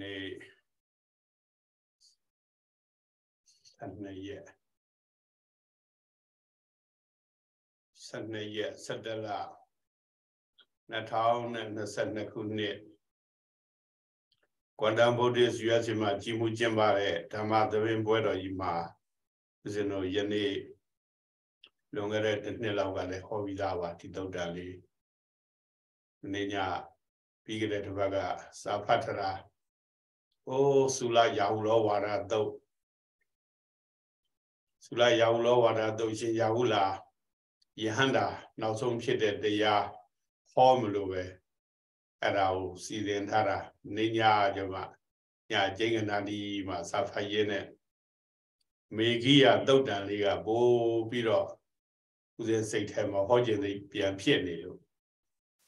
နေ့12ရက်12ရက်17လ2022ခုနှစ်ကွန်တမ်ဗုဒ္ဓရွက်စီမှာကြီးမှုကျင်းပတဲ့ဓမ္မသဘင်ပွဲတော်ကြီးမှာဦးဇင်းတို့ယနေ့လွန်ခဲ့တဲ့တစ်နှစ်လောက်ကလည်းဟောပြီးသားပါဒီတုတ်တန်လေးနေ့ညပြီးကြတဲ့တစ်ပတ်ကစာဖတ်ထရာ အိုးသုလရာဟုလောဝါဒတုတ်သုလရာဟုလောဝါဒတုတ်ရှင်ရာဟုလာယဟန္တာနောက်ဆုံးဖြစ်တဲ့တရားဟောမလို့ပဲအဲ့ဒါကိုစီစဉ်ထားတာနေညာကြမှာညာကျိင်္ဂနာဒီမှာစာဖတ်ရင်းနဲ့မေဂိယတုတ်တန်လေးကပိုးပြီးတော့ဦးဇင်းစိတ်ထဲမှာဟောခြင်းသိပြန်ဖြစ်နေလို့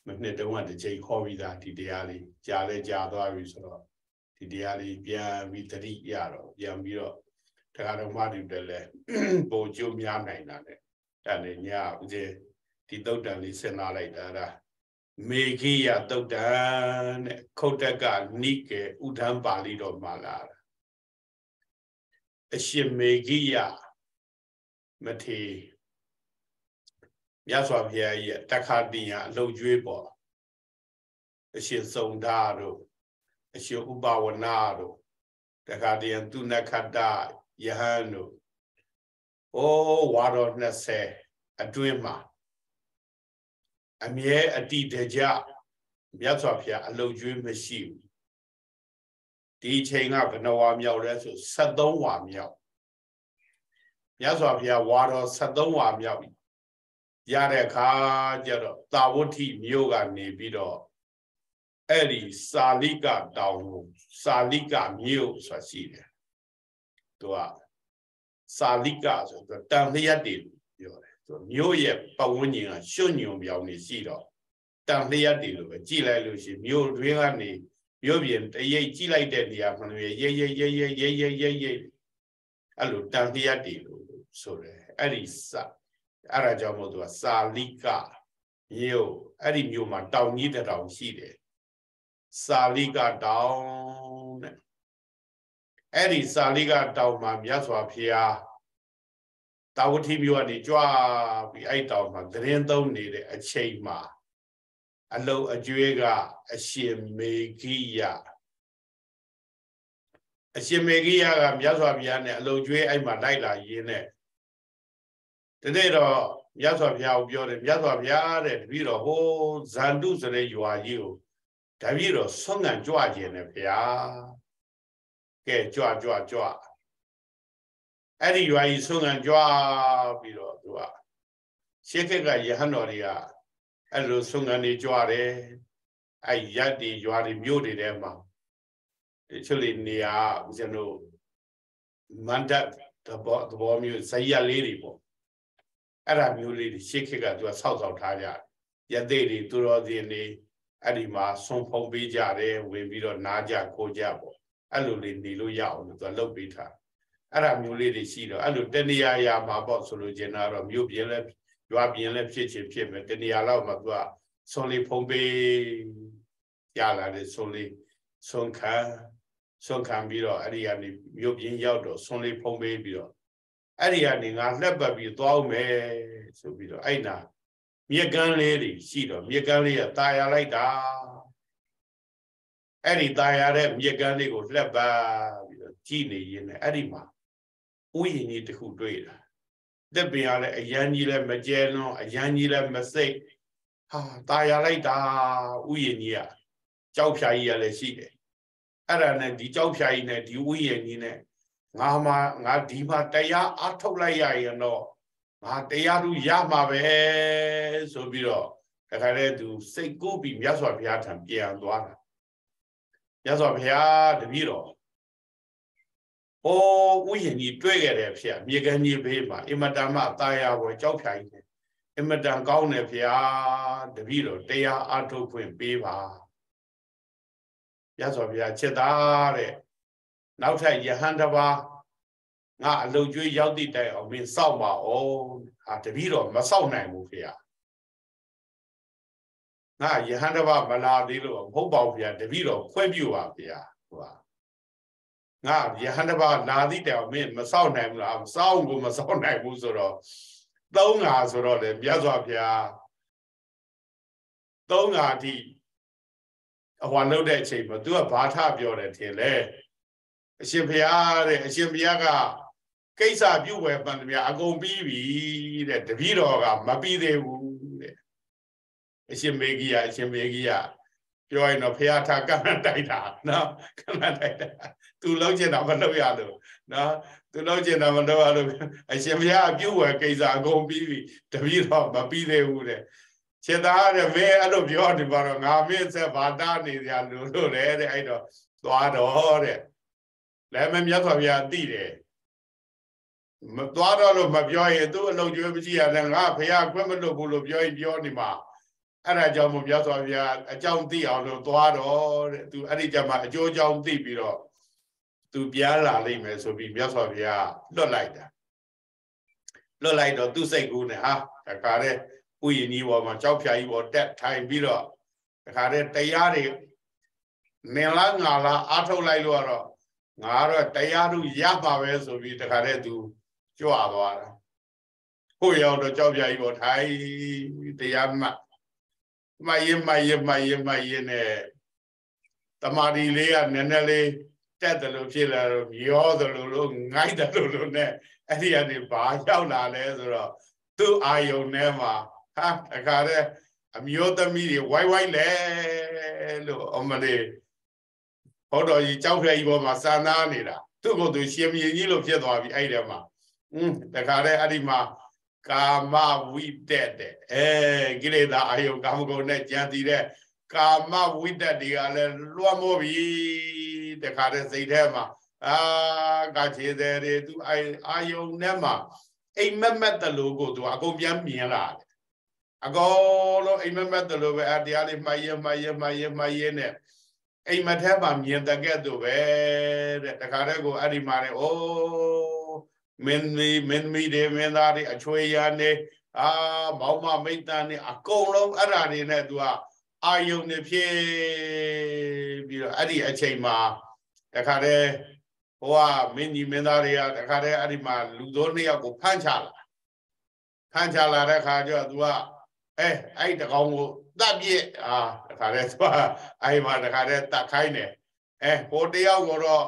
မနှစ်တုန်းကတစ်ချိန်ခေါ်ပြီးသားဒီတရားလေးကြားလဲကြားသွားပြီဆိုတော့ ဒီတရားလေးပြန်ပြီးတတိရတော့ပြန်ပြီးတော့တရားတော်မှတူတယ်လဲပုံကျိုးများနိုင်တာလေအဲ့လေညဦးဇင်းဒီတုတ်တန်လေးစဉ်းစားလိုက်တာဒါမေခိယတုတ်တန်တဲ့ခုတ်တက်ကနိကေဥဒ္ဒံပါဠိတော်မှာလာတာအရှင်မေခိယမထေမြတ်စွာဘုရားရဲ့တခါတည်းရအလုံကျွေးပေါ်အရှင်စုံသားတို့ အရှင်ဥပဝနာတို့တခါတည်းရသူနခတယဟန်တို့ဩဝါတော်20အတွင်းမှာအမြဲအတိတကြမြတ်စွာဘုရားအလုံကျွေးမရှိဘူးဒီချိန်ကဘယ်နှဝါမြောက်လဲဆို73ဝါမြောက်မြတ်စွာဘုရားဝါတော်73ဝါမြောက်ရတဲ့အခါကျတော့တာဝတိမြို့ကနေပြီးတော့ အဲ့ဒီစာလိကတောင်ကိုစာလိကမြို့ဆိုတာရှိတယ်သူကစာလိကဆိုတော့တန်လျက်တွေပြောတယ်သူမြို့ရဲ့ပတ်ဝန်းကျင်ကရွှွညုံပြောင်းနေရှိတော့တန်လျက်တွေလို့ပဲကြည်လိုက်လို့ရှိမြို့တွင်းကနေမြို့ပြင်တရိပ်ကြည့်လိုက်တဲ့နေရာမှန်လို့ရဲရဲရဲရဲရဲရဲရဲရဲအဲ့လိုတန်လျက်တွေလို့ဆိုတယ်အဲ့ဒီစာအဲ့ဒါကြောင့်မို့သူကစာလိကမြို့အဲ့ဒီမြို့မှာတောင်ကြီးတောင်ရှိတယ် စာလိကတောင်တဲ့အဲ့ဒီစာလိကတောင်မှာမြတ်စွာဘုရားတာဝတိမြို့ကနေကြွားပြီးအဲ့တောင်မှာသတင်းသုံးနေတဲ့အချိန်မှာအလုံးအကျွေးကအရှင်မေဂိယအရှင်မေဂိယကမြတ်စွာဘုရားနဲ့အလုံးကျွေးအဲ့မှာလိုက်လာရင်းနဲ့ဒီနေ့တော့မြတ်စွာဘုရားကိုပြောတယ်မြတ်စွာဘုရားတဲ့တပည့်တော်ဟိုဇန္တုဆိုတဲ့ရွာကြီးကို တပည့်တော်ဆွမ်းငံကြွခြင်းနဲ့ဘုရားကဲကြွကြွကြွအဲ့ဒီရွာကြီးဆွမ်းငံကြွပြီးတော့သူကရှေးခေတ်ကယဟန်တော်တွေကအဲ့လိုဆွမ်းငံနေကြွတယ်အဲ့ရက်တွေရွာတွေမြို့တွေထဲမှာဒီချွတ်လေးနေရာဦးဇင်းတို့မန္တသဘောသဘောမျိုးဇယက်လေးတွေပေါ့အဲ့ဒါမျိုးလေးရှေးခေတ်ကသူကဆောက်ဆောက်ထားကြရသေးတွေသူတော်စင်တွေ အဲ့ဒီမှာဆုံးဖုံးပေးကြတယ်ဝင်ပြီးတော့နားကြခိုးကြပေါ့အဲ့လိုလေးနေလို့ရအောင်လို့သူကလုပ်ပေးထားအဲ့ဒါမျိုးလေးတွေရှိတော့အဲ့လိုတဏှာရာမှာပေါ့ဆိုလို့ကျင်တော့မြို့ပြင်းလဲရွာပြင်းလဲဖြစ်ချင်းဖြစ်မယ်တဏှာလောက်မှာသူကဆုံးလေးဖုံးပေးရလာတယ်ဆုံးလေးဆုံးခံဆုံးခံပြီးတော့အဲ့ဒီကနေမြို့ပြင်းရောက်တော့ဆုံးလေးဖုံးပေးပြီးတော့အဲ့ဒီကနေငါလှက်ပတ်ပြီးသွားအောင်မယ်ဆိုပြီးတော့အဲ့နာ မြေကမ်းလေးတွေရှိတော့မြေကမ်းလေးကตายရလိုက်တာအဲ့ဒီตายရတဲ့မြေကမ်းလေးကိုလှက်ပတ်ပြီးတော့ကြည်နေရင်လည်းအဲ့ဒီမှာဥယျာဉ်ကြီးတစ်ခုတွေ့တာတက်ပင်ရလဲအရန်ကြီးလဲမကျဲလွန်းအရန်ကြီးလဲမစိတ်ဟာตายရလိုက်တာဥယျာဉ်ကြီးကကြောက်ဖြာကြီးရလဲရှိတယ်အဲ့ဒါနဲ့ဒီကြောက်ဖြာကြီးနဲ့ဒီဥယျာဉ်ကြီးနဲ့ငါမှငါဒီမှာတရားအထုတ်လိုက်ရရင်တော့ ငါတရားသူရမှာပဲဆိုပြီးတော့တခါတည်းသူစိတ်ကူးပြီးမြတ်စွာဘုရားထံပြန်သွားတာမြတ်စွာဘုရားတပည့်တော်ဟိုဥယျာဉ်ကြီးတွေ့ခဲ့တယ်ဖေမြေကမ်းကြီးဘေးမှာအမတန်မှတာယာဝယ်ကြောက်ဖြာကြီးတယ်အမတန်ကောင်းတယ်ဖေတပည့်တော်တရားအထုတ်ခွင့်ပေးပါမြတ်စွာဘုရားချက်သားတဲ့နောက်ထပ်ယဟန်တစ်ပါး ငါအလုတ်ကျွေးရောက်သည့်တိုင်အောင်မင်းစောင့်ပါအောင်ဟာတပည့်တော်မစောင့်နိုင်ဘူးဖေ။ငါယဟန်တစ်ပါးမလာသေးလို့မဟုတ်ပါဘူးဖေ။တပည့်တော်ခွင့်ပြုပါဖေဟိုကငါယဟန်တပါလာသည့်တောင်မင်းမစောင့်နိုင်ဘူးလားစောင့်ကိုမစောင့်နိုင်ဘူးဆိုတော့သုံးငါဆိုတော့လေမြတ်စွာဘုရားသုံးငါအထိအဟွာနှုတ်တဲ့အချိန်မှာ तू ကဘာထပြောတယ်ထင်လဲအရှင်ဘုရားတဲ့အရှင်ဘုရားက ကိစ္စပြုဝယ်ပန်တည်းအကုန်ပြီးပြီတဲ့တပည့်တော်ကမပြီးသေးဘူးတဲ့အရှင်မေဂိယအရှင်မေဂိယပြောရင်တော့ဘုရားထားကမ္မတိုက်တာနော်ကမ္မတိုက်တာသူလောက်ကျင်တာမလုပ်ရလို့နော်သူလောက်ကျင်တာမလုပ်ရလို့အရှင်ဘုရားအပြုဝယ်ကိစ္စအကုန်ပြီးပြီတပည့်တော်မပြီးသေးဘူးတဲ့ခြေသားတဲ့မင်းအဲ့လိုပြောနေပါတော့ငါမင်းဆက်ဘာတာနေကြလို့လို့လေတဲ့အဲ့တော့သွားတော့တဲ့လည်းမမြတ်စွာဘုရားသိတယ် မသွားတော့လို့မပြောရင်သူ့အလုပ်ကျွေးမရှိရတယ်ငါဖះခွင့်မလို့ဘူးလို့ပြောရင်ပြောနေမှာအဲ့ဒါကြောင့်မို့မြတ်စွာဘုရားအကြောင်းသိအောင်လို့သွားတော့တဲ့သူအဲ့ဒီကြမှာအကျိုးအကြောင်းသိပြီးတော့သူပြန်လာလိမ့်မယ်ဆိုပြီးမြတ်စွာဘုရားလွတ်လိုက်တာလွတ်လိုက်တော့သူ့စိတ်ကူးနဲ့ဟာတခါတဲ့ဥယျာဉ်ကြီးပေါ်မှာကြောက်ဖြာကြီးပေါ်တက်ထိုင်ပြီးတော့တခါတဲ့တရားတွေနင်လားငါလားအားထုတ်လိုက်လို့ကတော့ငါတော့တရားတို့ရပါပဲဆိုပြီးတခါတဲ့သူ ကြွသွားတာဟိုရောက်တော့ကြောက်ဖြာကြီးပေါ်ထိုင်တရားမှတ်မယင်မယင်မယင်မယင်နဲ့တမာဒီလေးကနည်းနည်းလေးတက်တယ်လို့ဖြစ်လာတော့မျောတယ်လို့လို့ငိုက်တယ်လို့လို့ ਨੇ အဲ့ဒီကနေဘာရောက်လာလဲဆိုတော့သူ့အာယုံထဲမှာဟာအခါတဲ့အမျိုးသမီးတွေဝိုင်းဝိုင်းလဲလို့အမလေးဟောတော်ကြီးကြောက်ဖျက်ကြီးပေါ်မှာစံနာနေတာသူ့ကိုယ်သူရှင်မြင်းကြီးလို့ဖြစ်သွားပြီအဲ့ဒီမှာ อืมတခါတဲ့အဲ့ဒီမှာကာမဝိတက်တဲ့အဲကိလေသာအာယုကာမဂုဏ်နဲ့ကြံတည်တဲ့ကာမဝိတက်တွေကလည်းလွှမ်းမိုးပြီတခါတဲ့စိတ်ထဲမှာအာကခြေသေးတွေသူအာယုနဲ့မှာအိမ်မက်မက်တလို့ကိုသူအကုန်ပြန်မြင်လာတယ်အကုန်လုံးအိမ်မက်မက်တလို့ပဲအတရားလေးမှတ်ရမှတ်ရမှတ်ရမှတ်ရနဲ့အိမ်မက်ထဲမှာမြင်တကဲ့သို့ပဲတဲ့တခါတည်းကိုအဲ့ဒီမှာလေအိုး မင်းမီမင်းမီတွေမင်းသားတွေအချွေရနေအာမောင်မမိတ်တန်နေအကုန်လုံးအဲ့ဓာတွေနဲ့သူကအာယုန်နေဖြစ်ပြီးတော့အဲ့ဒီအချိန်မှာတခါတည်းဟိုကမင်းကြီးမင်းသားတွေကတခါတည်းအဲ့ဒီမှာလူသောနှစ်ယောက်ကိုဖမ်းချလာဖမ်းချလာတဲ့ခါကျတော့သူကအဲအဲ့တကောင်ကိုတတ်ပြစ်အာတခါတည်းသူကအဲ့မှာတခါတည်းတတ်ခိုင်းတယ်အဲဟိုတယောက်ကိုတော့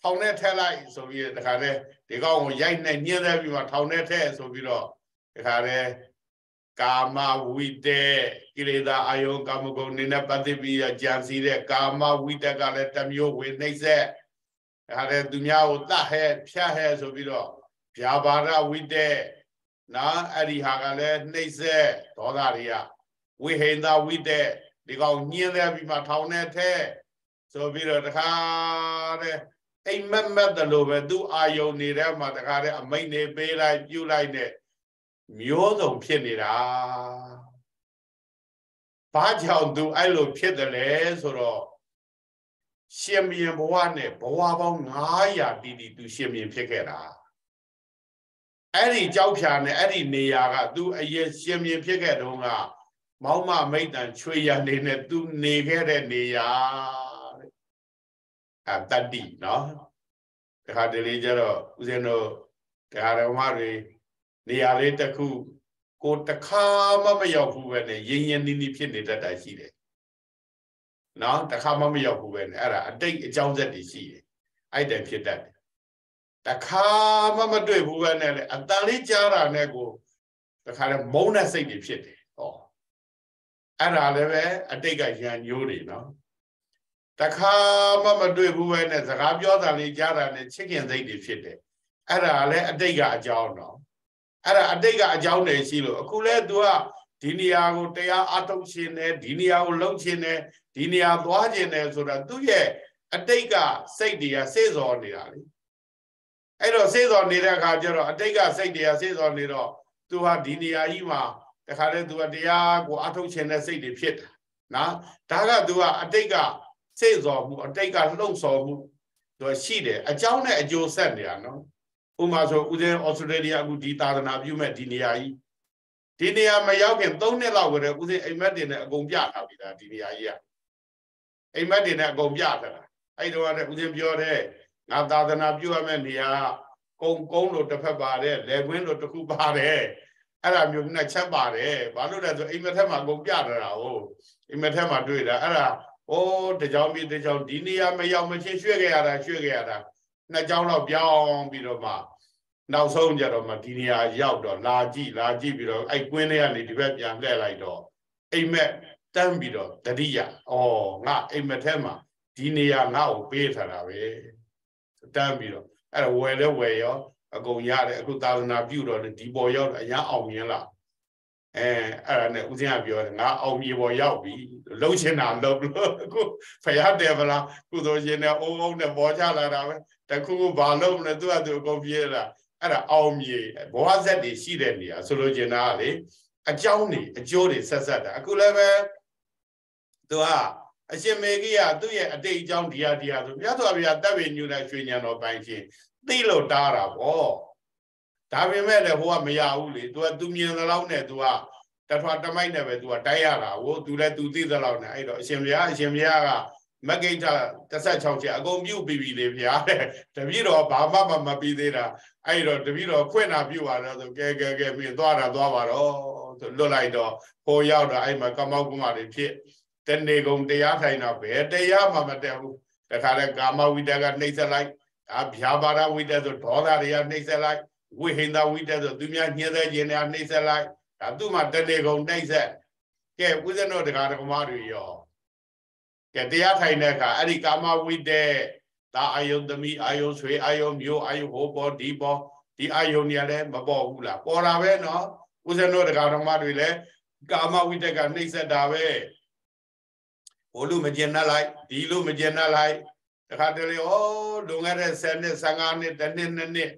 ထောင်ထဲထည့်လိုက်ဆိုပြီးတခါတည်း ဒီကောင်ကိုရိုက်နေညှင်းသေးပြီးမှထောင်ထဲထည့်ဆိုပြီးတော့တခါတည်းကာမဝိတေကိလေသာအာယုကာမဂုဏ်နေနဲ့ပတ်သက်ပြီးကြံစည်တဲ့ကာမဝိတက်ကလည်းတမျိုးဝင်နှိမ့်ဆက်ဒါလည်းသူများကိုတတ်ဟဲ့ဖြတ်ဟဲ့ဆိုပြီးတော့ဗျာပါဒဝိတက်နော်အဲ့ဒီဟာကလည်းနှိမ့်ဆက်ဒေါသတွေကဝိဟိန္ဒဝိတက်ဒီကောင်ညင်းလဲပြီးမှထောင်ထဲထဲဆိုပြီးတော့တခါတဲ့ အိမ်မက်မက်တယ်လို့ပဲသူအာယုံနေတဲ့မှာတခါတဲ့အမိတ်နေပေးလိုက်ပြုလိုက်နဲ့မျိုးစုံဖြစ်နေတာဘာကြောင့်သူအဲ့လိုဖြစ်တယ်လဲဆိုတော့ရှင်မြင်ဘဝနဲ့ဘဝပေါင်း900တီတီသူရှင်မြင်ဖြစ်ခဲ့တာအဲ့ဒီကြောက်ဖြာနဲ့အဲ့ဒီနေရာကသူအရင်ရှင်မြင်ဖြစ်ခဲ့တုန်းကမောင်းမမိတ်တန်ချွေရနေနဲ့သူနေခဲ့တဲ့နေရာတဲ့ အတ္တိနော်တခါတလေကျတော့ဦးဇင်းတို့တရားတော်မတွေနေရာလေးတစ်ခုကိုတခါမှမရောက်ဘူးပဲနဲ့ရင်းရင်းနှီးနှီးဖြစ်နေတတ်တာရှိတယ်နော်တခါမှမရောက်ဘူးပဲနဲ့အဲ့ဒါအတိတ်အကြောင်းဆက်တွေရှိတယ်အဲ့တိုင်ဖြစ်တတ်တယ်တခါမှမတွေ့ဘူးပဲနဲ့လေအတန်လေးကြားတာနဲ့ကိုတခါလဲမုန်းတဲ့စိတ်တွေဖြစ်တယ်ဟောအဲ့ဒါလည်းပဲအတိတ်ကရံညိုးတွေနော် တခါမှမတွေ့ဘူးပဲနဲ့စကားပြောတာလေးကြားတာနဲ့ချစ်ခင်စိတ်တွေဖြစ်တယ်အဲ့ဒါလည်းအတိတ်ကအကြောင်းတော့အဲ့ဒါအတိတ်ကအကြောင်းတွေရှိလို့အခုလဲ तू ကဒီနေရာကိုတရားအထုတ်ခြင်းနဲ့ဒီနေရာကိုလှုပ်ခြင်းနဲ့ဒီနေရာသွားခြင်းနဲ့ဆိုတာသူ့ရဲ့အတိတ်ကစိတ်တွေကစေ့စော်နေတာလေအဲ့တော့စေ့စော်နေတဲ့အခါကျတော့အတိတ်ကစိတ်တွေကစေ့စော်နေတော့သူဟာဒီနေရာကြီးမှာတခါတည်းသူကတရားကိုအထုတ်ခြင်းနဲ့စိတ်တွေဖြစ်တာနော်ဒါကသူကအတိတ်က စေ့စော်မှုအတိတ်ကလှုပ်ဆော်မှုသူရှိတယ်အကြောင်းနဲ့အကျိုးဆက်နေတာနော်ဥမာဆိုဦးဇင်းဩစတြေးလျအခုဒီသာသနာပြုမဲ့ဒီနေရာကြီးဒီနေရာမရောက်ခင်၃နှစ်လောက်ပဲဦးဇင်းအိမ်မက်တင်နဲ့အကုန်ပြထားပြီလားဒီနေရာကြီးကအိမ်မက်တင်နဲ့အကုန်ပြထားတာအဲ့တော့လည်းဦးဇင်းပြောတဲ့ငါသာသနာပြုရမယ့်နေရာကုံကုန်းလို့တစ်ဖက်ပါတယ်လေကွင်းလို့တစ်ခုပါတယ်အဲ့ဒါမျိုးနှစ်ချက်ပါတယ်ဘာလို့လဲဆိုအိမ်မက်ထက်မှာအကုန်ပြထားတာဟုတ်အိမ်မက်ထက်မှာတွေ့တာအဲ့ဒါ အိုးတကြောင်ပြီးတကြောင်ဒီနေရာမရောက်မချင်းရွှေ့ခဲ့ရတာရွှေ့ခဲ့ရတာနှစ်ကြောင်တော့ပြောင်းပြီးတော့မှနောက်ဆုံးကြတော့မှဒီနေရာရောက်တော့လာကြည့်လာကြည့်ပြီးတော့အဲ့ကွင်းထဲကနေဒီဘက်ပြန်လှည့်လိုက်တော့အိမ်မက်တန်းပြီးတော့တတိယဩငါအိမ်မက်ထဲမှာဒီနေရာငါ့ကိုပေးထားတာပဲတန်းပြီးတော့အဲ့ဒါဝယ်လဲဝယ်ရောအကုန်ရတယ်အခုသာသနာပြုတော့ဒီပေါ်ရောက်အရန်အောင်မြင်လာ အဲအဲ့ဒါနဲ့ဦးဇင်းကပြောတယ်ငါအောင်မြေပေါ်ရောက်ပြီလှုပ်ချင်တာလှုပ်လို့အခုဖယားတယ်ဗလားကုသိုလ်ရှင်နဲ့အုံအုံနဲ့ပေါ်ချလာတာပဲတခုခုဘာလို့မလဲသူကသူအကုန်ပြေးလာအဲ့ဒါအောင်မြေဘဝဇက်တွေရှိတဲ့နေရာဆိုလိုချင်တာကလေအကြောင်းတွေအကျိုးတွေဆက်ဆက်တာအခုလည်းပဲသူကအရှင်မေကြီးကသူ့ရဲ့အတိတ်အကြောင်းဒီဟာဒီဟာဆိုမြတ်စွာဘုရားတပ်ဝေညူတဲ့ရွှေညံတော်ပိုင်းချင်းသိလို့တားတာပေါ့ ဒါပေမဲ့လည်းဟိုကမရဘူးလေ तू က तू မြင်သလောက်နဲ့ तू ကတထွားတမိုက်နဲ့ပဲ तू ကတိုက်ရတာဟို तू လည်း तू သိသလောက်နဲ့အဲ့တော့အရှင်ဘုရားအရှင်ဘုရားကမဂိဋ္ဌ16ချက်အကုန်ပြုတ်ပြီးပြီလေဘုရားတဲ့တပည့်တော်ဘာမှမမပြီးသေးတာအဲ့တော့တပည့်တော်ခွင့်တာပြုတ်လာတော့ဆိုကဲကဲကဲပြီးသွားတာသွားပါတော့ဆိုလွတ်လိုက်တော့ဟိုရောက်တော့အဲ့မှာကမောက်ကမတွေဖြစ်တနေကုန်တရားထိုင်တော့ဘယ်တရားမှမတက်ဘူးတခါလဲကာမဝိတကနှိမ့်ဆက်လိုက်ဒါဗျာပါဒဝိတက်ဆိုဒေါသတွေကနှိမ့်ဆက်လိုက် ဝိဟိန္ဒဝိတက်ဆိုသူများညှင်းတဲ့ခြင်းတွေကနှိမ့်ဆက်လိုက်ဒါသူ့မှာတနေကုန်နှိမ့်ဆက်ကဲဦးဇင်းတို့တရားဓမ္မတွေရောကဲတရားထိုင်တဲ့အခါအဲ့ဒီကာမဝိတက်ဒါအာယုန်သမီးအာယုန်ဆွေအာယုန်မျိုးအာယုန်ဟိုပေါ်ဒီပေါ်ဒီအာယုန်တွေလည်းမပေါ်ဘူးလားပေါ်တာပဲနော်ဦးဇင်းတို့တရားဓမ္မတွေလည်းကာမဝိတက်ကနှိမ့်ဆက်တာပဲဟိုလူမကျင်တတ်လိုက်ဒီလူမကျင်တတ်လိုက်တခါတလေဩလွန်ခဲ့တဲ့10နှစ်15နှစ်တစ်နှစ်နှစ်နှစ်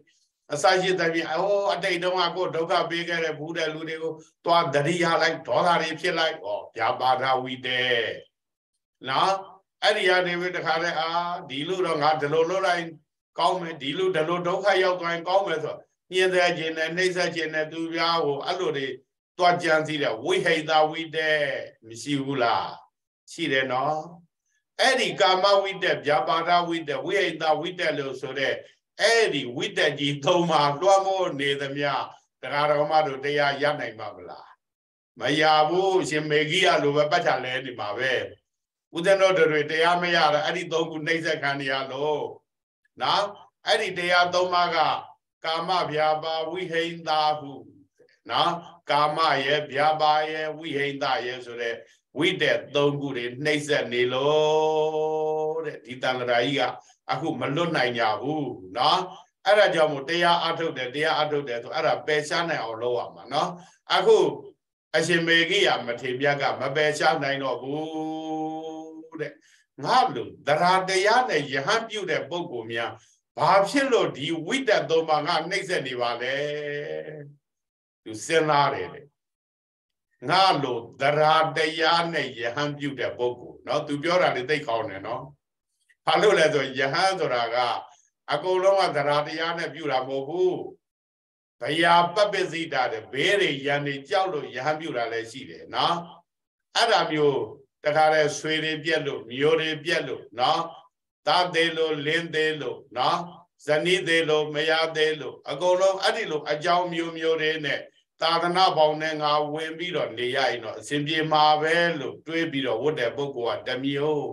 အစာရှိတဲ့ပြင်ဩအတိတ်တုန်းကကိုဒုက္ခပေးခဲ့တဲ့ဘူးတဲ့လူတွေကိုသွားတတိယလိုက်ဒေါသတွေဖြစ်လိုက်ဩဗျာပါဒဝိတေနော်အဲ့ဒီကနေပြီးတခါတည်းအာဒီလူတော့ငါဒီလိုလုပ်လိုက်ကောင်းမယ်ဒီလူဒီလိုဒုက္ခရောက်သွားရင်ကောင်းမယ်ဆိုညင်တဲ့ခြင်းနဲ့နှိမ့်ဆက်ခြင်းနဲ့သူပြားကိုအဲ့လိုတွေတွားကြံစီတဲ့ဝိဟိတဝိတေမရှိဘူးလားရှိတယ်နော်အဲ့ဒီကာမဝိတက်ဗျာပါဒဝိတက်ဝိဟိတဝိတက်လို့ဆိုတဲ့ အဲ့ဒီဝိတက်ကြီးသုံးပါလွှမ်းမိုးနေသမျှတရားတော်မတို့တရားရနိုင်ပါမလားမရဘူးရှင်မေဂိယလိုပဲပတ်ချလဲနေမှာပဲဦးဇင်းတို့တွေတရားမရတာအဲ့ဒီသုံးခုနှိမ့်ဆက်ခံရလို့နော်အဲ့ဒီတရားသုံးပါးကကာမဗျာပါဝိဟိန္တာဟုနော်ကာမရဲ့ဗျာပါရဲ့ဝိဟိန္တာရဲ့ဆိုတဲ့ဝိတက်သုံးခုတွေနှိမ့်ဆက်နေလို့တဲ့ဒီတန်လရာကြီးက အခုမလွတ်နိုင်ကြဘူးเนาะအဲ့ဒါကြောင့်မို့တရားအထုတ်တယ်တရားအထုတ်တယ်ဆိုအဲ့ဒါပယ်ရှားနိုင်အောင်လုပ်ရမှာเนาะအခုအရှင်မေဂိယမထေမြတ်ကမပယ်ရှားနိုင်တော့ဘူးတဲ့ငါလို့သရတရားနဲ့ယဟန်ပြုတဲ့ပုဂ္ဂိုလ်များဘာဖြစ်လို့ဒီဝိတက်သုံးပါးငါနှိမ့်ဆက်နေပါလဲသူစဉ်းစားတယ်တဲ့ငါလိုသရာတရားနဲ့ယဟန်ပြုတဲ့ပုဂ္ဂိုလ်เนาะသူပြောတာလေသိကောင်းတယ်เนาะ ဘာလို့လဲဆိုယဟန်ဆိုတာကအကုန်လုံးကသရတရားနဲ့ပြုတာမဟုတ်ဘူး။ဗျာပပစ္စည်းတာတဲ့ဘေးတွေရန်တွေကြောက်လို့ယဟန်ပြုတာလည်းရှိတယ်နော်။အဲ့ဒါမျိုးတခါလဲဆွေတွေပြက်လို့မျိုးတွေပြက်လို့နော်။သားသေးလို့လင်းသေးလို့နော်။ဇနီးသေးလို့မယားသေးလို့အကုန်လုံးအဲ့ဒီလိုအကြောင်းမျိုးမျိုးတွေနဲ့သာသနာပေါင်းနဲ့ငါဝင်ပြီးတော့နေရရင်တော့အစဉ်ပြေမှာပဲလို့တွေးပြီးတော့ဝတ်တဲ့ပုဂ္ဂိုလ်ကတမျိုး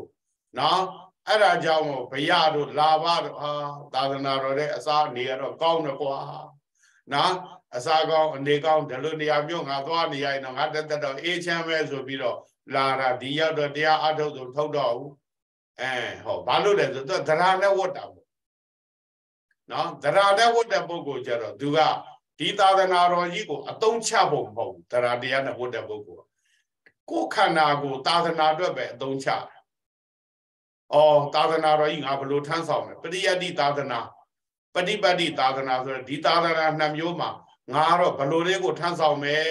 နော် အဲ့ဒါကြောင့်ဘုရားတို့လာဘတို့ဟာသာသနာတော်တဲ့အစားနေရတော့ကောင်းတယ်ကွာနော်အစားကောင်းအနေကောင်းဒီလိုနေရာမျိုးငါသွားနေရရင်တော့ငါတက်တက်တော့အေးချမ်းပဲဆိုပြီးတော့လာတာဒီရောက်တော့တရားအထုတ်ဆိုထုတ်တော့ဘူးအဲဟောဘာလို့လဲဆိုတော့သရဏနဲ့ဝတ်တာပေါ့နော်သရဏနဲ့ဝတ်တဲ့ပုဂ္ဂိုလ်ကြတော့သူကဒီသာသနာတော်ကြီးကိုအတုံးချဖို့မဟုတ်ဘူးတရားတရားနဲ့ဝတ်တဲ့ပုဂ္ဂိုလ်ကိုယ်ခန္ဓာကိုသာသနာအတွက်ပဲအတုံးချတာ။ အော်သာသနာတော်ကြီးငါဘလို့ထမ်းဆောင်မယ်ပရိယတ္တိသာသနာပฏิပတ်တိသာသနာဆိုတော့ဒီသာသနာနှစ်မျိုးမှာငါတော့ဘလို့လေးကိုထမ်းဆောင်မယ်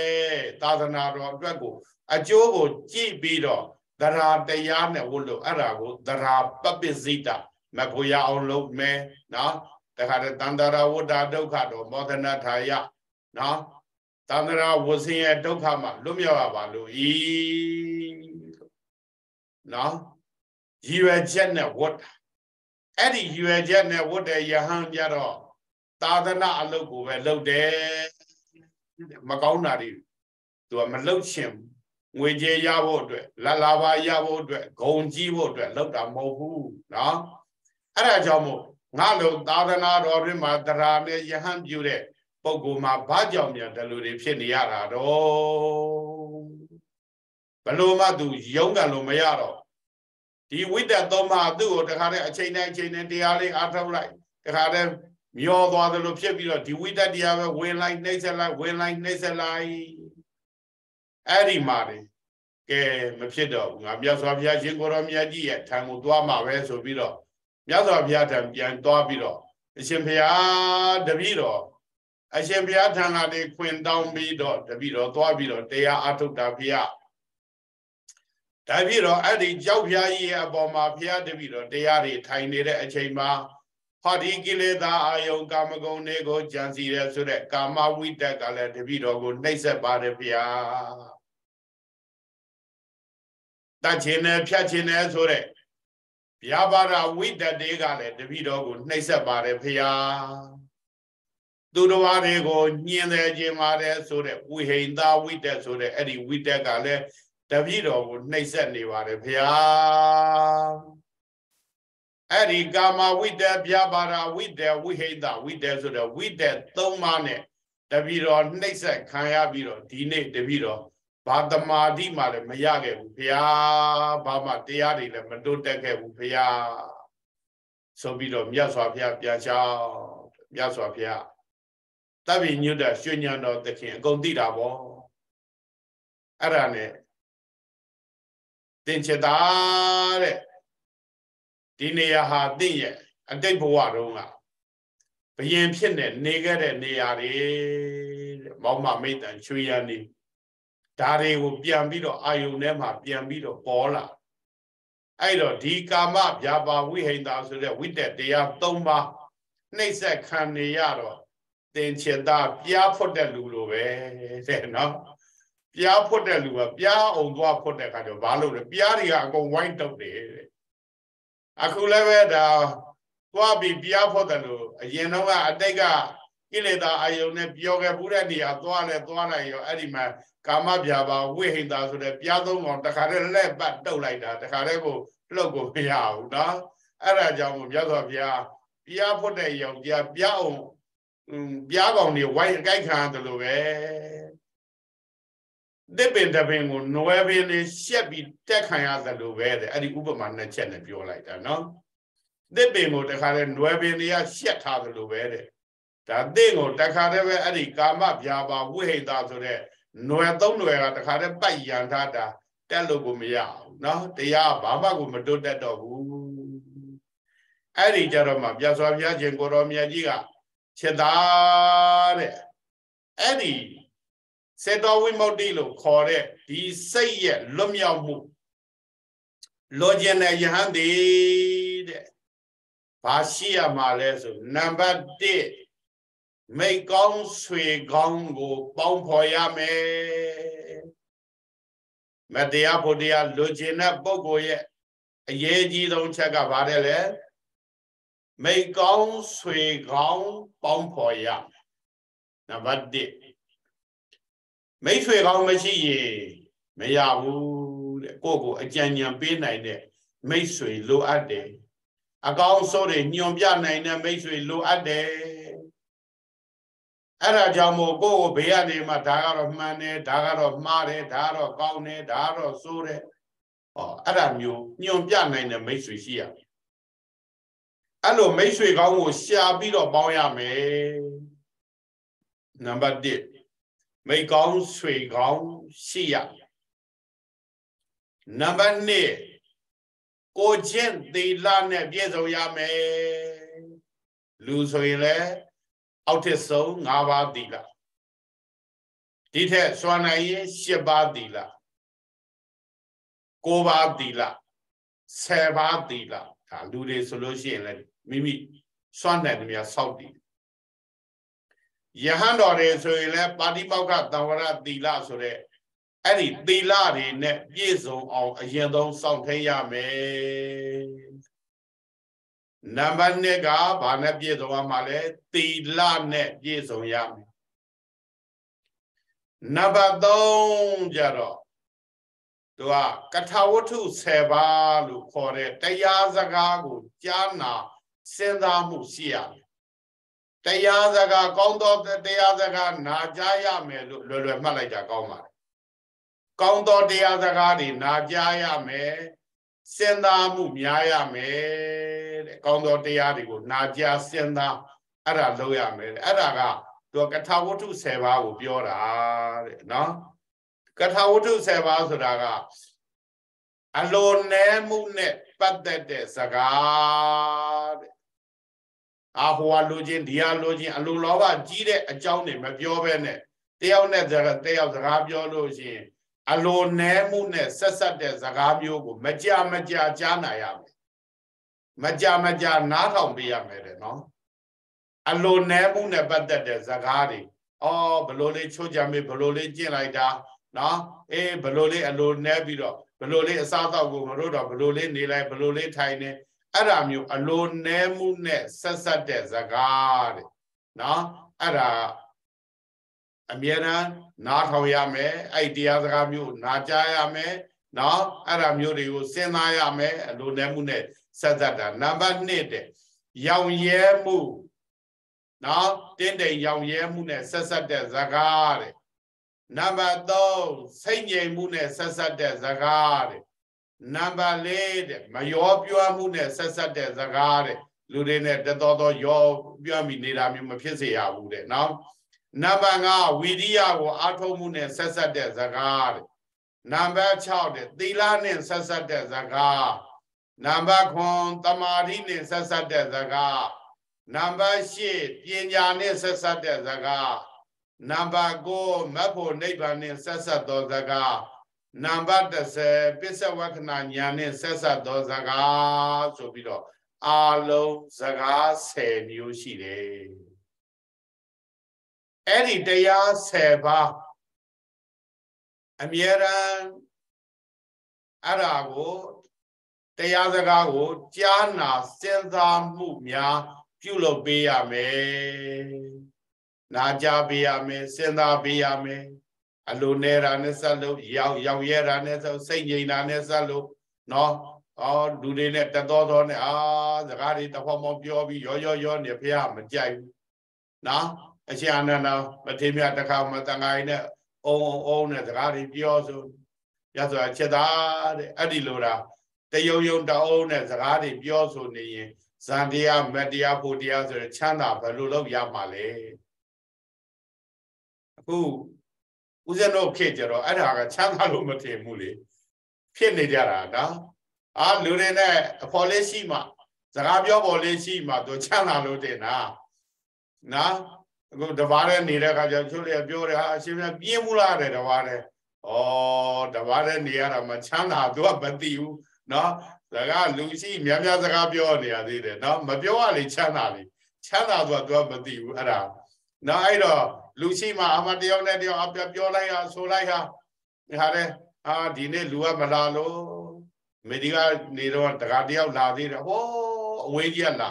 သာသနာတော်အတွက်ကိုအကျိုးကိုကြည့်ပြီးတော့သရာတရားနဲ့ဝတ်လို့အဲ့ဒါကိုသရာပပ္ပဇိတမဖို့ရအောင်လုပ်မယ်နော်တခါတည်းတန္တရာဝတ္တဒုက္ခတော့မောဒနာထာယနော်တန္တရာဝဆင်းရဲ့ဒုက္ခမှာလွတ်မြောက်ရပါလို့ဤနော် ရည်ရွယ်ချက်နဲ့ဝတ်တာအဲ့ဒီရွယ်ချက်နဲ့ဝတ်တဲ့ယဟန်ကြတော့သာသနာအလုပ်ကိုပဲလုပ်တယ်မကောင်းတာတွေသူကမလုပ်ချင်ငွေကြေးရဖို့အတွက်လလာပါရဖို့အတွက်ဂုံကြီးဖို့အတွက်လုပ်တာမဟုတ်ဘူးနော်အဲ့ဒါကြောင့်မို့ငါလိုသာသနာတော်တွင်မှာတရားနဲ့ယဟန်ပြုတဲ့ပုဂ္ဂိုလ်မှာဘာကြောင့်မြန်တယ်လို့တွေဖြစ်နေရတာတော့ဘလို့မှသူရုံးကန်လို့မရတော့ ဒီဝိတ္တသုံးပါသူ့ကိုတခါတည်းအချိန်တိုင်းအချိန်တိုင်းတရားလေးအားထုတ်လိုက်တခါတည်းမျောသွားသလိုဖြစ်ပြီးတော့ဒီဝိတ္တတရားပဲဝင်လိုက်နှိမ့်ဆက်လိုက်ဝင်လိုက်နှိမ့်ဆက်လိုက်အဲ့ဒီမှာလေကဲမဖြစ်တော့ဘူးငါမြတ်စွာဘုရားရှင်ကိုရောမြတ်ကြီးရဲ့ထံကိုသွားမှာပဲဆိုပြီးတော့မြတ်စွာဘုရားထံပြန်သွားပြီးတော့အရှင်ဘုရားတပည့်တော်အရှင်ဘုရားထံကနေခွင်တောင်းပြီးတော့တပည့်တော်သွားပြီးတော့တရားအထုတ်တာဘုရား ဒါဖြစ်တော့အဲ့ဒီကြောက်ဖျားကြီးရဲ့အပေါ်မှာဘုရားတပည့်တော်တရားတွေထိုင်နေတဲ့အချိန်မှာဟောဒီကိလေသာအာယုံကာမဂုဏ်တွေကိုကြံစီတယ်ဆိုတဲ့ကာမဝိတ္တကလည်းတပည့်တော်ကိုနှိပ်စက်ပါတယ်ဘုရားတတ်ခြင်းနဲ့ဖြတ်ခြင်းနဲ့ဆိုတဲ့ဗျာပါဒဝိတ္တတွေကလည်းတပည့်တော်ကိုနှိပ်စက်ပါတယ်ဘုရားသူတော်ဘာတွေကိုညှင်းတယ်ခြင်းပါတယ်ဆိုတဲ့ဝိဟိန္တာဝိတ္တဆိုတဲ့အဲ့ဒီဝိတ္တကလည်း တပည့်တော်ကိုနှိပ်စက်နေပါတယ်ဘုရားအဲ့ဒီကာမဝိတ္တဗျာပါဒဝိတ္တဝိဟိန္တာဝိတ္တဆိုတဲ့ဝိတ္တသုံးပါးနဲ့တပည့်တော်နှိပ်စက်ခံရပြီးတော့ဒီနေ့တပည့်တော်ဘာတမာတိမှလည်းမရခဲ့ဘူးဘုရားဘာမှတရားတွေလည်းမတိုးတက်ခဲ့ဘူးဘုရားဆိုပြီးတော့မြတ်စွာဘုရားပြန်ချောင်းမြတ်စွာဘုရားတပ်ပိညွတ်တဲ့ရွှေညံတော်သခင်အကုန်သိတာပေါ့အဲ့ဒါနဲ့ တင်ချတာတဲ့ဒီနေရာဟာတင့်ရဲ့အတိတ်ဘဝတုန်းကဘယင်ဖြစ်နေနေခဲ့တဲ့နေရာတွေတဲ့မောင်မမိတ်တန်ချွေရနေဒါတွေကိုပြန်ပြီးတော့အာယုန်ထဲမှာပြန်ပြီးတော့ပေါ်လာအဲ့တော့ဒီကာမဗျာပါဝိဟိန္တာဆိုတဲ့ဝိတက်တရား၃ပါးနှိမ့်ဆက်ခံနေရတော့သင်္ချေတာပြားဖွတ်တဲ့လူလိုပဲတဲ့နော် ပြားဖွတ်တဲ့လူကပြားအောင်သွားဖွတ်တဲ့ခါကျတော့ဘာလို့လဲပြားတွေကအကုန်ဝိုင်းတုပ်တယ်တဲ့အခုလည်းပဲဒါသွားပြီးပြားဖွတ်တယ်လို့အရင်တော့ကအတိတ်ကကိလေသာအယုံနဲ့ပြောခဲ့ဘူးတဲ့နေရာသွားလဲသွားလိုက်ရောအဲ့ဒီမှာကာမဗျာပါဝိဟိန္တာဆိုတဲ့ပြားသုံးကောင်တခါတည်းလက်ပတ်တုပ်လိုက်တာတခါတည်းကိုလှုပ်ကိုမရဘူးနော်အဲ့ဒါကြောင့်မို့မြတ်စွာဘုရားပြားဖွတ်တဲ့ယောက်ျားပြားအောင်ပြားကောင်တွေဝိုင်းအကြိုက်ခံရတယ်လို့ပဲ သစ်ပင်တပင်ကိုနွယ်ပင်နဲ့ရှက်ပြီးတက်ခံရသလိုပဲတဲ့အဲ့ဒီဥပမာနှစ်ချက်နဲ့ပြောလိုက်တာနော်သစ်ပင်ကိုတခါလဲနွယ်ပင်တွေကရှက်ထားသလိုပဲတဲ့ဒါသစ်ကိုတခါလဲပဲအဲ့ဒီကာမဗျာပါဝိဟိတဆိုတဲ့နွယ်သုံးနွယ်ကတခါလဲပိုက်ရန်ထားတာတက်လို့ကိုမရဘူးနော်တရားဘာမှကိုမတွတ်တတ်တော့ဘူးအဲ့ဒီကြတော့မှပြတ်စွာဘုရားရှင်ကိုရောမြတ်ကြီးကချက်သားတဲ့အဲ့ဒီ စေတော်ဝိမု ക്തി လို့ခေါ်တဲ့ဒီစိတ်ရဲ့လွတ်မြောက်မှုလောကျင်တဲ့ယဟန်တိတဲ့ဘာရှိရမှာလဲဆိုနံပါတ်1မိတ်ကောင်းဆွေကောင်းကိုပေါင်းဖော်ရမယ်မတရားဖို့တရားလူကျင်တဲ့ပုဂ္ဂိုလ်ရဲ့အရေးကြီးဆုံးချက်ကဘာတဲ့လဲမိတ်ကောင်းဆွေကောင်းပေါင်းဖော်ရနံပါတ်1 မိတ်ဆွေကောင်းမရှိရင်မရဘူးတဲ့ကိုယ့်ကိုအကြံဉာဏ်ပေးနိုင်တဲ့မိတ်ဆွေလိုအပ်တယ်အကောင်းဆုံးတွေညွန်ပြနိုင်တဲ့မိတ်ဆွေလိုအပ်တယ်အဲ့ဒါကြောင့်မို့ကိုယ့်ကိုဘေးကနေမှဒါကတော့မှန်တယ်ဒါကတော့မှားတယ်ဒါကတော့ကောင်းတယ်ဒါကတော့ဆိုးတယ်ဟောအဲ့ဒါမျိုးညွန်ပြနိုင်တဲ့မိတ်ဆွေရှိရတယ်အဲ့လိုမိတ်ဆွေကောင်းကိုရှာပြီးတော့ပေါင်းရမယ်နံပါတ်1 မိတ်ကောင်းဆွေကောင်းရှိရနံပါတ်2ကိုချင်းသီလနဲ့ပြည့်စုံရမယ်လူဆိုရင်လည်းအောက်ထစ်ဆုံး၅ပါးသီလဒီထက်စွမ်းနိုင်ရင်၈ပါးသီလ၉ပါးသီလ10ပါးသီလဒါလူတွေဆိုလို့ရှိရင်လည်းမိမိစွမ်းနိုင်တယ်များစောက်တည် ယဟန်တော်တွေဆိုရင်လည်းပါတိပောက္ခသံဝရသီလဆိုတဲ့အဲ့ဒီသီလတွေနဲ့ပြည့်စုံအောင်အရင်ဆုံးစောင့်ထိန်ရမယ်နံပါတ်1ကဘာနဲ့ပြည့်စုံရမှာလဲသီလနဲ့ပြည့်စုံရမယ်နံပါတ်3ကျတော့သူကကထာဝတ္ထု10ပါးလို့ခေါ်တဲ့တရားစကားကိုကြားနာစဉ်းစားမှုရှိရမယ် တရားစကားကောင်းသောတရားစကားနာကြားရမယ်လို့လွယ်လွယ်မှတ်လိုက်တာကောင်းပါတယ်ကောင်းသောတရားစကားတွေနာကြားရမယ်စဉ်းစားမှုများရမယ်တဲ့ကောင်းသောတရားတွေကိုနာကြားစဉ်းစားအဲ့ဒါလုပ်ရမယ်အဲ့ဒါကသူကထာဝတ္ထု10ပါးကိုပြောတာတဲ့နော်ကထာဝတ္ထု10ပါးဆိုတာကအလိုနဲမှုနဲ့ပတ်သက်တဲ့စကားတဲ့ အာဟိုဟာလိုချင်းဒီဟာလိုချင်းအလိုလောဘကြီးတဲ့အကြောင်းတွေမပြောဘဲနဲ့တယောက်နဲ့တယောက်စကားပြောလို့ရှိရင်အလိုနဲမှုနဲ့ဆက်ဆက်တဲ့စကားမျိုးကိုမကြမကြကြားနာရမယ်မကြမကြနားထောင်ပေးရမယ်တဲ့နော်အလိုနဲမှုနဲ့ပတ်သက်တဲ့စကားတွေအော်ဘလို့လေးချိုးကြမေးဘလို့လေးကျင့်လိုက်တာနော်အေးဘလို့လေးအလိုနဲပြီးတော့ဘလို့လေးအစားအသောက်ကိုမတို့တော့ဘလို့လေးနေလိုက်ဘလို့လေးထိုင်နေ အဲ့ဒါမျိုးအလိုနဲမှုနဲ့ဆက်ဆက်တဲ့စကားတဲ့နော်အဲ့ဒါအမြဲတမ်းနားထောင်ရမယ်အဲ့တရားစကားမျိုးနာကြားရမယ်နော်အဲ့ဒါမျိုးတွေကိုစဉ်းစားရမယ်အလိုနဲမှုနဲ့ဆက်သက်တာနံပါတ်1တဲ့ရောင်ရဲမှုနော်တင်းတိမ်ရောင်ရဲမှုနဲ့ဆက်ဆက်တဲ့ဇကားတဲ့နံပါတ်3စိတ်ငြိမ်မှုနဲ့ဆက်ဆက်တဲ့ဇကားတဲ့ နံပါတ်4တဲ့မရောပြွားမှုနဲ့ဆက်ဆက်တဲ့ဇကားတဲ့လူတွေနဲ့တတော်တော်ရောပြွားမိနေတာမျိုးမဖြစ်စေရဘူးတဲ့နော်နံပါတ်5ဝီရိယကိုအားထုတ်မှုနဲ့ဆက်ဆက်တဲ့ဇကားတဲ့နံပါတ်6တဲ့သီလနဲ့ဆက်ဆက်တဲ့ဇကားနံပါတ်9တမာတိနဲ့ဆက်ဆက်တဲ့ဇကားနံပါတ်8ပညာနဲ့ဆက်ဆက်တဲ့ဇကားနံပါတ်9မတ်ဖို့နိဗ္ဗာန်နဲ့ဆက်ဆက်သောဇကား နံပါတ်30ပစ္စဝက္ခဏညာနဲ့ဆက်ဆက်သောဇကားဆိုပြီးတော့အာလုံးဇကား10မျိုးရှိတယ်အဲ့ဒီတရား10ပါးအမြဲတမ်းအဲ့ဒါကိုတရားစကားကို ကြားနာစဉ်းစားမှုများ ပြုလုပ်ပေးရမယ်နာကြားပေးရမယ်စဉ်းစားပေးရမယ် အလိုနေတာနဲ့ဆက်လို့ရောက်ရောက်ရဲတာနဲ့ဆက်စိတ်ငြိမ်တာနဲ့ဆက်လို့နော်အော်လူတွေနဲ့တတော်တော်နဲ့အာစကားတွေတဖောက်မောက်ပြောပြီးရောရောရောနေဖះမကြိုက်ဘူးနော်အရှင်အနန္ဒမထေရမြတ်တခါမှတန်ခါးရင်းနဲ့အုံအုံနဲ့စကားတွေပြောဆိုရသောချက်သားတဲ့အဲ့ဒီလိုတာတယုံယုံတအုံနဲ့စကားတွေပြောဆိုနေရင်ဇန်တရားမတရားဖို့တရားဆိုရချမ်းသာဘယ်လိုလုပ်ရမှာလဲအခု ဦးဇင်းတို့ခေတ်ကြတော့အဲ့ဒါကချမ်းသာလို့မထင်ဘူးလေဖြစ်နေကြတာနော်အာလူတွေနဲ့အဖော်လေးရှိမှစကားပြောပေါ်လေးရှိမှသူချမ်းသာလို့တင်တာနော်အခုတဘာတဲ့နေတဲ့အခါကျချို့လေပြောတယ်ဟာအရှင်မြတ်ပြင်းမှုလားတဲ့တဘာတဲ့ဩတဘာတဲ့နေရတာမချမ်းသာသူကမသိဘူးနော်စကားလူရှိများများစကားပြောနေရသေးတယ်နော်မပြောရလေချမ်းသာလေချမ်းသာသူကသူကမသိဘူးအဲ့ဒါနော်အဲ့တော့ လူရှိမှအမတယောက်နဲ့တယောက်အပြပြောလိုက်ဟာဆိုလိုက်ဟာဟာတဲ့အာဒီနေ့လူကမလာလို့မေဒီကနေတော့တကားတယောက်လာသေးတယ်ဟောအဝေးကြီးကလာ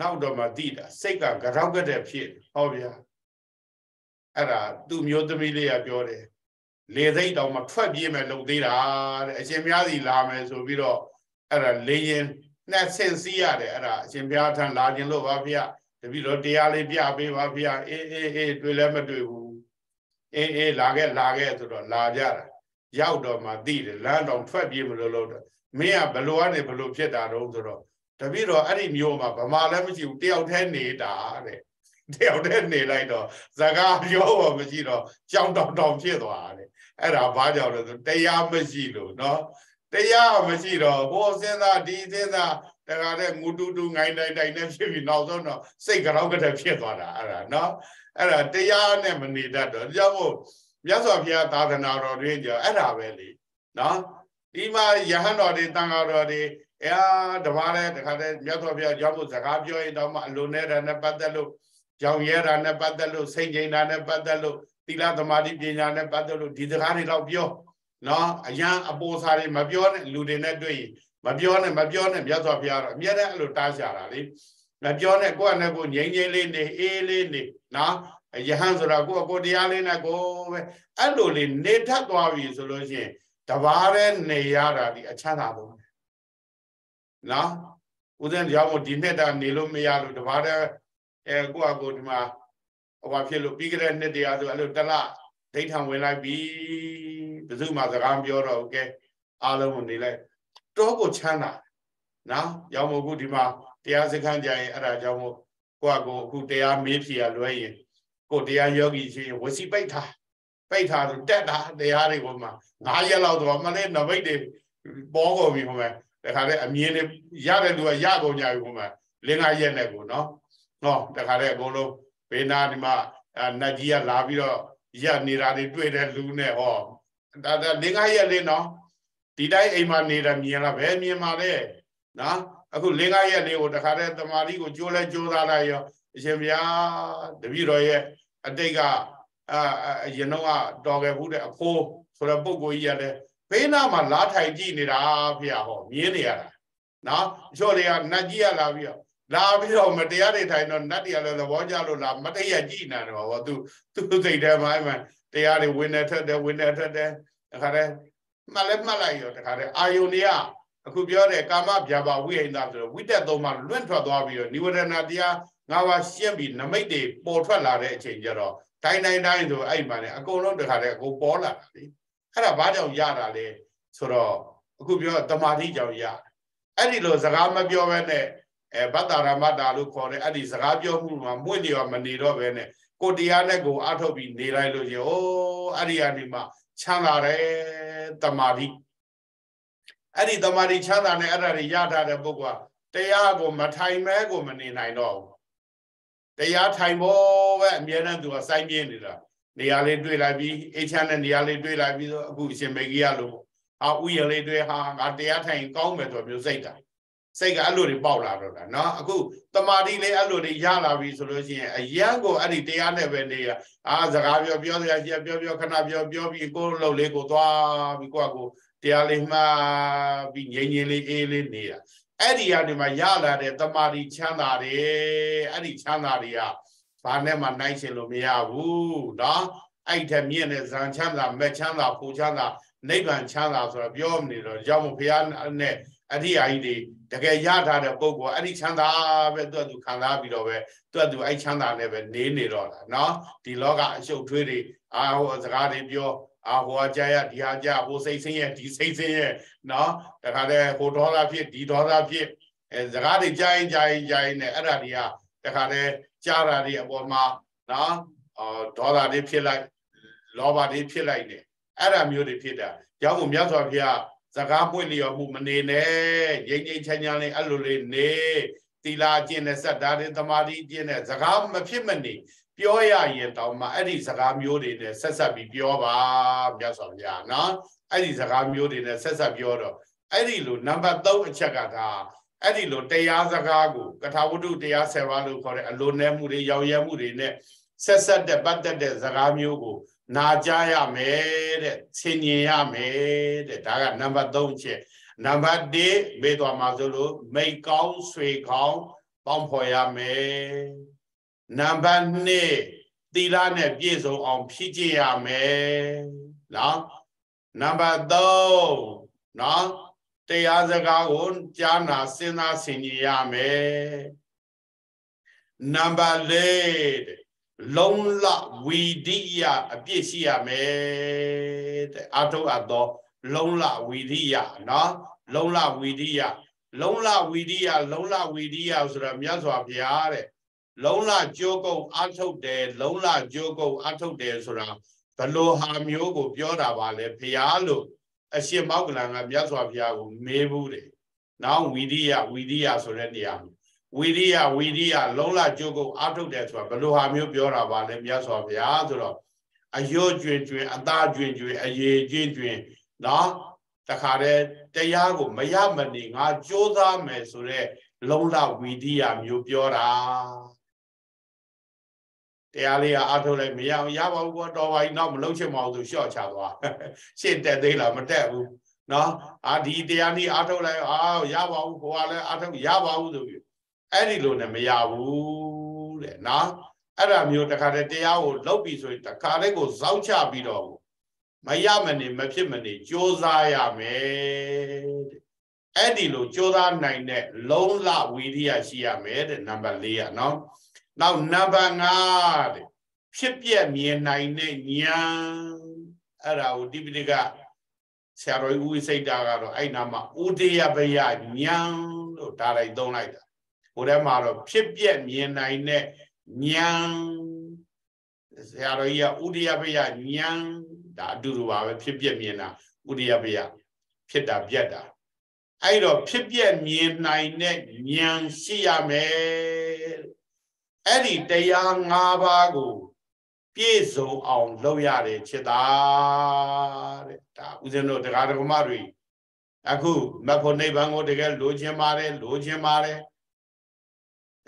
နောက်တော့မှသိတာစိတ်ကကြောက်ကတဲ့ဖြစ်ဟောဗျာအဲ့ဒါသူ့မျိုးသမီးလေးကပြောတယ်လေသိမ့်တောင်မှထွက်ပြေးမယ်လုပ်သေးတာတဲ့အရှင်များစီလာမယ်ဆိုပြီးတော့အဲ့ဒါလေရင်နဲ့ဆင်စီးရတယ်အဲ့ဒါအရှင်ဘုရားထံလာခြင်းလို့ပါဗျာ တပည့်တော်တရားလေးပြပေးပါဖေ။အေးအေးအေးတွေ့လည်းမတွေ့ဘူး။အေးအေးလာခဲ့လာခဲ့ဆိုတော့လာကြတာ။ရောက်တော့မှသိတယ်လမ်းတော်ထွက်ပြေးမလို့လို့တော့မင်းကဘလို့ကနေဘလို့ဖြစ်တာတော့ဆိုတော့တပည့်တော်အဲ့ဒီမျိုးမှာဗမာလည်းမရှိဘူးတယောက်တည်းနေတာတဲ့။တယောက်တည်းနေလိုက်တော့စကားပြောတော့မရှိတော့ကြောင်တောင်တောင်ဖြစ်သွားတယ်။အဲ့ဒါဘာကြောင့်လဲဆိုတရားမရှိလို့နော်။တရားမရှိတော့ဟိုစဉ်းစားဒီစဉ်းစား တခါတည်းငူတူတူငိုင်းတိုက်တိုက်နဲ့ဖြစ်ပြီးနောက်ဆုံးတော့စိတ်ကြောက်ကတည်းဖြစ်သွားတာအဲ့ဒါနော်အဲ့ဒါတရားနဲ့မနေတတ်တော့ကြောင့်မို့မြတ်စွာဘုရားသာသနာတော်တွေကြောအဲ့ဒါပဲလေနော်ဒီမှာယဟန်တော်တွေတန်ဃာတော်တွေအဲတပါးလဲတခါတည်းမြတ်စွာဘုရားကြောင့်မို့စကားပြောရင်တော့မှအလုံးနဲ့တာနဲ့ပတ်သက်လို့ကြောင်ရဲတာနဲ့ပတ်သက်လို့စိတ်ငြိမ်တာနဲ့ပတ်သက်လို့သီလသမာဓိပညာနဲ့ပတ်သက်လို့ဒီစကားတွေတော့ပြောနော်အရန်အပေါ်စာတွေမပြောနဲ့လူတွေနဲ့တွေ့ရင် မပြောနဲ့မပြောနဲ့မြတ်စွာဘုရားတော့အမြဲတမ်းအဲ့လိုတားရှာတာလေမပြောနဲ့ကိုယ့်အနေကိုငြိမ်းငြိမ်းလေးနေအေးလေးနေနော်ယဟန်ဆိုတာကိုယ့်ကိုတရားလေးနဲ့ကိုပဲအဲ့လိုလေးနေထပ်သွားပြီဆိုလို့ရှိရင်တဘာတဲ့နေရတာဒီအချမ်းသာဆုံးနော်ဦးဇင်းကြောင့်ဒီနှစ်တာနေလို့မရလို့တဘာတဲ့အဲကိုယ့်အကိုဒီမှာဟိုဘာဖြစ်လို့ပြီးကြတဲ့နှစ်တရားဆိုအဲ့လိုတလဒိဋ္ဌံဝင်လိုက်ပြီဘယ်သူမှစကားပြောတော့ကဲအားလုံးကိုနေလိုက် တော့ကိုချမ်းသာနော်ရောင်မို့ခုဒီမှာတရားစခန်းကြရင်အဲ့ဒါကြောင့်မို့ကိုယ့်အကိုအခုတရားမေးဖြေရလွဲရင်ကိုတရားယောဂီရှိရင်ဝစီပိတ်ထားပိတ်ထားဆိုတက်တာတရားတွေကိုမှ9ရက်လောက်တော့မလေးနမိတ်တွေပေါ်ကုန်ပြီဟိုမှာတခါတည်းအမြင်တွေရတဲ့လူကရကုန်ကြပြီဟိုမှာလင်း9ရက်နဲ့ကိုနော်ဟောတခါတည်းအကုန်လုံးဘေးနာဒီမှာနတ်ကြီးကလာပြီးတော့ရနေတာတွေတွေ့တဲ့လူနဲ့ဟောဒါဒါလင်း9ရက်လေးနော် ဒီတိုင်းအိမ်မှာနေတာမြင်လားဘယ်မြင်မှာလဲနော်အခုလင်း9ရက်လေးကိုတခါတည်းတမာတိကိုကြိုးလဲကြိုးစားလိုက်ရောအရှင်ဘုရားတပည့်တော်ရဲ့အတိတ်ကအာအရင်တော့ကတော်ခဲ့ဘူးတဲ့အဖိုးဆိုတော့ပုံကိုကြီးရတယ်ဘေးနားမှာလာထိုင်ကြည့်နေတာဖေဟောမြင်နေရတာနော်ချော့တွေကနတ်ကြီးရလာပြီးတော့လာပြီးတော့မတရားတွေထိုင်တော့နတ်တွေကလည်းသဘောကျလို့လာမတရားကြည့်နေတယ်ဟောသူသူစိတ်ထဲမှာအဲ့မှာတရားတွေဝင်နေထက်တယ်ဝင်နေထက်တယ်အခါတည်း မှတ်လဲမှတ်လိုက်ရောတခါတည်းအာယုန်တွေကအခုပြောတဲ့ကာမဗျာပါဝိဟိန္ဒဆိုတော့ဝိတက်သုံးပါလွင့်ထွက်သွားပြီးတော့និဝရဏတရားငါးပါးရှင်းပြီးနမိတ်တွေပေါ်ထွက်လာတဲ့အချိန်ကျတော့တိုင်းတိုင်းတိုင်းဆိုအဲ့မှာねအကုန်လုံးတခါတည်းအကုန်ပေါ်လာတာလေအဲ့ဒါဘာကြောင့်ရတာလဲဆိုတော့အခုပြောတမာတိကြောင့်ရအဲ့ဒီလိုစကားမပြောဘဲနဲ့အဲဘတ္တရမတ္တာလို့ခေါ်တဲ့အဲ့ဒီစကားပြောမှုမှာမွင့်နေရောမနေတော့ဘဲနဲ့ကိုတရားနဲ့ကိုအထုတ်ပြီးနေလိုက်လို့ရှင်ဩအဲ့ဒီအနေမှာချမ်းသာတယ် တမာတိအဲ့ဒီတမာတိချမ်းသာနဲ့အဲ့ဒါတွေရထားတဲ့ပုဂ္ဂိုလ်ကတရားကိုမထိုင်မဲကိုမနေနိုင်တော့ဘူးတရားထိုင်ဖို့ပဲအမြဲတမ်းသူကစိုင်းပြင်းနေတာနေရာလေးတွေ့လိုက်ပြီးအိချမ်းတဲ့နေရာလေးတွေ့လိုက်ပြီးတော့အခုအရှင်မေကြီးရလို့ဟာဥယျာဉ်လေးတွေ့ဟာငါတရားထိုင်ကောင်းမယ်ဆိုမျိုးစိတ်တာ စိတ်ကအဲ့လိုတွေပေါက်လာတော့တာเนาะအခုတမာတိလေးအဲ့လိုတွေရလာပြီဆိုလို့ရှိရင်အရန်ကိုအဲ့ဒီတရားနဲ့ပဲနေရအာစကားပြောပြောစရာရှိပြောပြောခဏပြောပြောပြီးကိုယ်လှုပ်လေးကိုသွားပြီးကိုယ့်ကိုတရားလေးမှပြီးငြိမ်ငြိမ်လေးအေးလေးနေတာအဲ့ဒီကနေမှရလာတဲ့တမာတိချမ်းသာတယ်အဲ့ဒီချမ်းသာတွေကဘာနဲ့မှနိုင်ရှင်လို့မရဘူးเนาะအဲ့ထက်မြင့်တဲ့ဇန်ချမ်းသာမက်ချမ်းသာပူချမ်းသာနိဗ္ဗာန်ချမ်းသာဆိုတော့ပြောမနေတော့ကြောင့်မို့ဘုရားနဲ့အရိယာကြီးတွေ တကယ်ရထားတဲ့ပုံကောအဲ့ဒီချမ်းသာပဲသူ့အတူခံစားပြီးတော့ပဲသူ့အတူအဲ့ချမ်းသာနဲ့ပဲနေနေတော့တာနော်ဒီလောကအရှုပ်ထွေးတွေအာဟိုစကားတွေပြောအာဟိုအကြရဒီအကြဟိုစိတ်ဆင်းရဲဒီစိတ်ဆင်းရဲနော်တခါတည်းဟိုဒေါသဖြစ်ဒီဒေါသဖြစ်အဲစကားတွေကြားရင်ကြားရင်ကြားရင်နဲ့အဲ့ဒါတွေကတခါတည်းကြားတာတွေအပေါ်မှာနော်အာဒေါသတွေဖြစ်လိုက်လောဘတွေဖြစ်လိုက်နေအဲ့ဒါမျိုးတွေဖြစ်တာကြောင့်မို့မြတ်စွာဘုရား စကားပွင့်လျော်မှုမနေနဲ့ငြိမ်ငြိမ်ချမ်းချမ်းလေးအဲ့လိုလေးနေသီလာကျင့်တဲ့စက်တာတွေသမာဓိကျင့်တဲ့စကားမဖြစ်မနေပြောရရင်တောင်မှအဲ့ဒီစကားမျိုးတွေနဲ့ဆက်ဆက်ပြီးပြောပါမြတ်စွာဘုရားနော်အဲ့ဒီစကားမျိုးတွေနဲ့ဆက်ဆက်ပြောတော့အဲ့ဒီလိုနံပါတ်3အချက်ကဒါအဲ့ဒီလိုတရားစကားကိုကထာဝတ္ထုတရား7ပါးလို့ခေါ်တဲ့အလိုနဲမှုတွေရောင်ရဲမှုတွေနဲ့ဆက်ဆက်တဲ့ပတ်သက်တဲ့စကားမျိုးကို နာကြားရမယ်တဲ့ဆင်ញင်ရမယ်တဲ့ဒါကနံပါတ်3ချက်နံပါတ်1မေးသွားမှာဆိုလို့မိတ်ကောင်းဆွေကောင်းပေါင်းဖော်ရမယ်နံပါတ်2သီလနဲ့ပြည့်စုံအောင်ဖြည့်ကျင့်ရမယ်နော်နံပါတ်3နော်တရားစကားကိုကြားနာစဉ်းစားဆင်ခြင်ရမယ်နံပါတ်4 လုံလဝီဒိယအပြည့်ရှိရမယ်တဲ့အထုအပ်သောလုံလဝီဒိယနော်လုံလဝီဒိယလုံလဝီဒိယလုံလဝီဒိယဆိုတော့မြတ်စွာဘုရားတဲ့လုံလကြိုးကုပ်အထုတ်တယ်လုံလကြိုးကုပ်အထုတ်တယ်ဆိုတာဘလို့ဟာမျိုးကို ပြောတာပါလေဘုရားလို့အရှင်မောက္ကလံကမြတ်စွာဘုရားကိုမေးဘူးတယ်။နောက်ဝီရိယဝီရိယဆိုတဲ့နေရာမှာ ဝီရိယဝီရိယလုံးလကြုတ်ကုတ်အထုတ်တယ်ဆိုတာဘယ်လိုဟာမျိုးပြောတာပါလဲမြတ်စွာဘုရားဆိုတော့အယောကျွင်ကျွင်အသားကျွင်ကျွင်အရေကျွင်ကျွင်နော်တခါတည်းတရားကိုမရမနေငါကြိုးစားမယ်ဆိုတဲ့လုံးလဝီရိယမျိုးပြောတာတရားလေးကအားထုတ်လိုက်မရအောင်ရပါဘူးကွာတော်ပါကြီးနောက်မလုံးချင်မအောင်ဆိုရှော့ချသွားရှေ့တက်သေးလားမတက်ဘူးနော်အာဒီတရားနည်းအားထုတ်လိုက်အာရပါဘူးကိုကလည်းအားထုတ်ရပါဘူးဆိုပြီး အဲ့ဒီလိုနဲ့မရဘူးတဲ့နော်အဲ့ဒါမျိုးတခါတည်းတရားကိုလောက်ပြီဆိုရင်တခါတည်းကိုဇောက်ချပြီးတော့မရမနေမဖြစ်မနေကြိုးစားရမယ်တဲ့အဲ့ဒီလိုကြိုးစားနိုင်တဲ့လုံးလဝီရိယရှိရမယ်တဲ့နံပါတ်၄ကနော်နောက်နံပါတ်5တဲ့ဖြစ်ပြက်မြင်နိုင်တဲ့ဉာဏ်အဲ့ဒါကိုတိပိဋကဆရာတော်ဦးဝိစိတ်တာကတော့အဲ့နာမှာဥဒယပယဉာဏ်လို့ဒါလိုက်သုံးလိုက်တာဟို ထဲမှာတော့ဖြစ်ပြက်မြင်နိုင်တဲ့ဉာဏ်ဆရာတော်ကြီးကဥဒယပယဉာဏ်ဒါအတူတူပါပဲဖြစ်ပြက်မြင်တာဥဒယပယဖြစ်တာပြက်တာအဲ့တော့ဖြစ်ပြက်မြင်နိုင်တဲ့ဉာဏ်ရှိရမယ်အဲ့ဒီတရား၅ပါးကိုပြည့်စုံအောင်လုပ်ရတယ်ချစ်တာတဲ့ဒါဦးဇင်းတို့တရားဓမ္မတွေအခုမဖို့နိဗ္ဗာန်ကိုတကယ်လိုချင်ပါတယ်လိုချင်ပါတယ်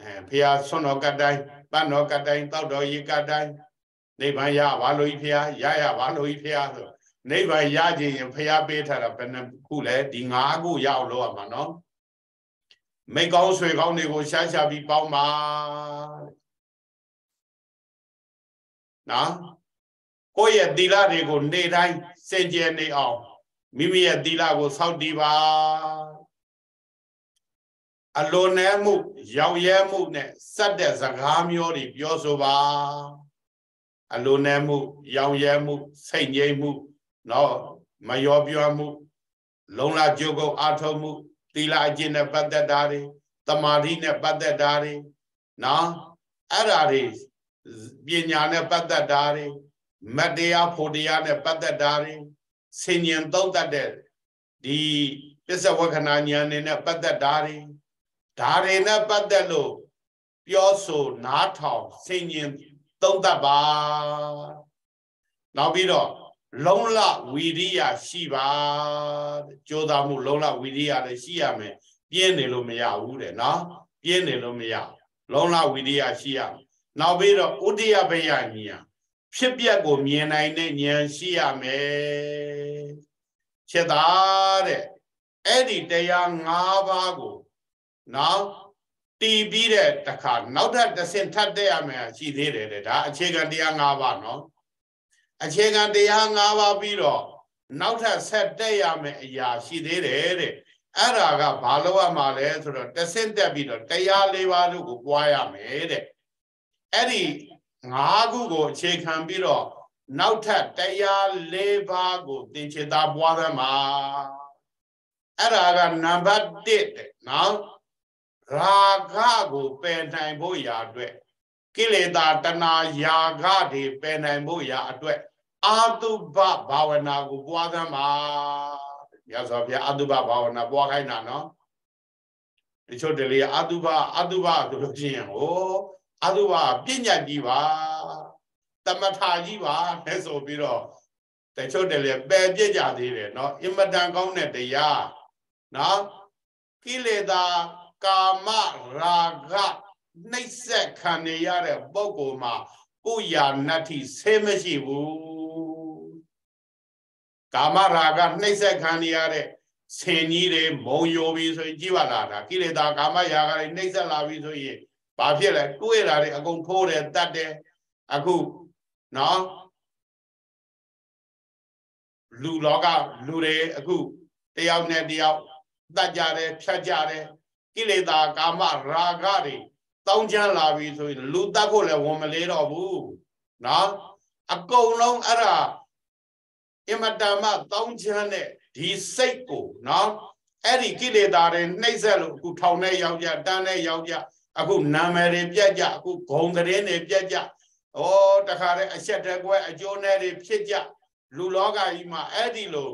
အဲဖះဆွမ်းတော်ကတိုင်းပန်းတော်ကတိုင်းတောက်တော်ရေကတိုင်းနိဗ္ဗာန်ရပါလို့ဖះရရပါလို့ဖះဆိုနိဗ္ဗာန်ရခြင်းရင်ဖះပေးထားတာဘယ်နှခုလဲဒီ၅ခုရအောင်လုပ်ရမှာနော်မိကောင်းဆွေကောင်းတွေကိုရှားရှားပြီးပေါင်းပါနော်ကိုယ့်ရဲ့သီလတွေကို နေ့တိုင်းစင်ကြယ်နေအောင်မိမိရဲ့သီလကိုစောင့်တည်ပါ အလိုနဲမှုရောက်ရဲမှုနဲ့စက်တဲ့စကားမျိုးတွေပြောဆိုပါအလိုနဲမှုရောက်ရဲမှုစိတ်ငြိမ်မှုနော်မရောပြောမှု လုံလကြုတ်ကုတ်အာထုံမှုသီလအကျင့်နဲ့ပတ်သက်တာတွေတမာတိနဲ့ပတ်သက်တာတွေနော်အဲ့ဓာတွေပညာနဲ့ပတ်သက်တာတွေမတရားဖို့တရားနဲ့ပတ်သက်တာတွေဆင်ញင်သုံးတတ်တဲ့ဒီပစ္စဝခဏဉာဏ်နဲ့ပတ်သက်တာတွေ ဒါတွေနဲ့ပတ်သက်လို့ပြောဆိုနားထောင်ဆင်ញင်သုံးတတ်ပါနောက်ပြီးတော့လုံလဝီရိယရှိပါကြိုးစားမှုလုံလဝီရိယလည်းရှိရမယ်ပြင်းနေလို့မရဘူးတဲ့နော်ပြင်းနေလို့မရလုံလဝီရိယရှိရမယ်နောက်ပြီးတော့ဥဒိယဘယဉာဏ်ဖြစ်ပျက်ကိုမြင်နိုင်တဲ့ဉာဏ်ရှိရမယ်ချက်သားတဲ့အဲ့ဒီတရား၅ပါးကို နောက်တည်ပြီးတဲ့တခါနောက်ထပ်တစ်ဆင့်ထပ်တဲ့ရမယ်ရှိသေးတယ်တဲ့ဒါအခြေခံတရား၅ပါးနော်အခြေခံတရား၅ပါးပြီးတော့နောက်ထပ်ဆက်တက်ရမယ်အရာရှိသေးတယ်တဲ့အဲ့ဒါကဘာလို့ရမှာလဲဆိုတော့တဆင့်တက်ပြီးတော့တရား၄ပါးတို့ကိုပွားရမယ်တဲ့အဲ့ဒီ၅ခုကိုအခြေခံပြီးတော့နောက်ထပ်တရား၄ပါးကိုသင်္ချေတာပွားသမှာအဲ့ဒါကနံပါတ်1တဲ့နော် ရာဂကိုပယ်နိုင်ဖို့ရာအတွက်ကိလေသာတဏှာယာဂတွေပယ်နိုင်ဖို့ရာအတွက်အာတုပဘာဝနာကိုပွားသမ်းပါရသော်ဗျာအာတုပဘာဝနာပွားခိုင်းတာနော်တချို့တလေအာတုပအာတုပဆိုလို့ရှိရင်ဟိုအာတုပပြည့်ညတ်ကြီးပါတမထာကြီးပါနဲ့ဆိုပြီးတော့တချို့တလေပယ်ပြည့်ကြသေးတယ်နော်အင်မတန်ကောင်းတဲ့တရားနော်ကိလေသာ ကာမရာဂနှိမ့်ဆက်ခံနေရတဲ့ပုံကိုမှာကိုရာနတ္ထိဆေးမရှိဘူးကာမရာဂနှိမ့်ဆက်ခံနေရတဲ့ဆင်ကြီးတွေမုံယိုပြီးဆိုရင်ကြည့်ပါလားဒါကိလေသာကာမရာဂတွေနှိမ့်ဆက်လာပြီးဆိုရင်ဘာဖြစ်လဲတွေးတာတွေအကုန်ထိုးတယ်တတ်တယ်အခုနော်လူလောကလူတွေအခုတယောက်နဲ့တယောက်တတ်ကြတယ်ဖြတ်ကြတယ် ကိလေသာကာမရာဂတွေတောင်းချမ်းလာပြီဆိုရင်လူတတ်ဖို့လည်းဝန်မလေးတော့ဘူးနော်အကုန်လုံးအဲ့ဒါအမတမတောင်းချမ်းတဲ့ဒီစိတ်ကိုနော်အဲ့ဒီကိလေသာတွေနှိမ့်ဆက်လို့အခုထောင်ထဲရောက်ကြတန်းထဲရောက်ကြအခုနာမည်တွေပြတ်ကြအခုဂုံသတင်းတွေပြတ်ကြဩတခါတည်းအဆက်တကွဲအကျိုးနဲ့တွေဖြစ်ကြလူလောကကြီးမှာအဲ့ဒီလို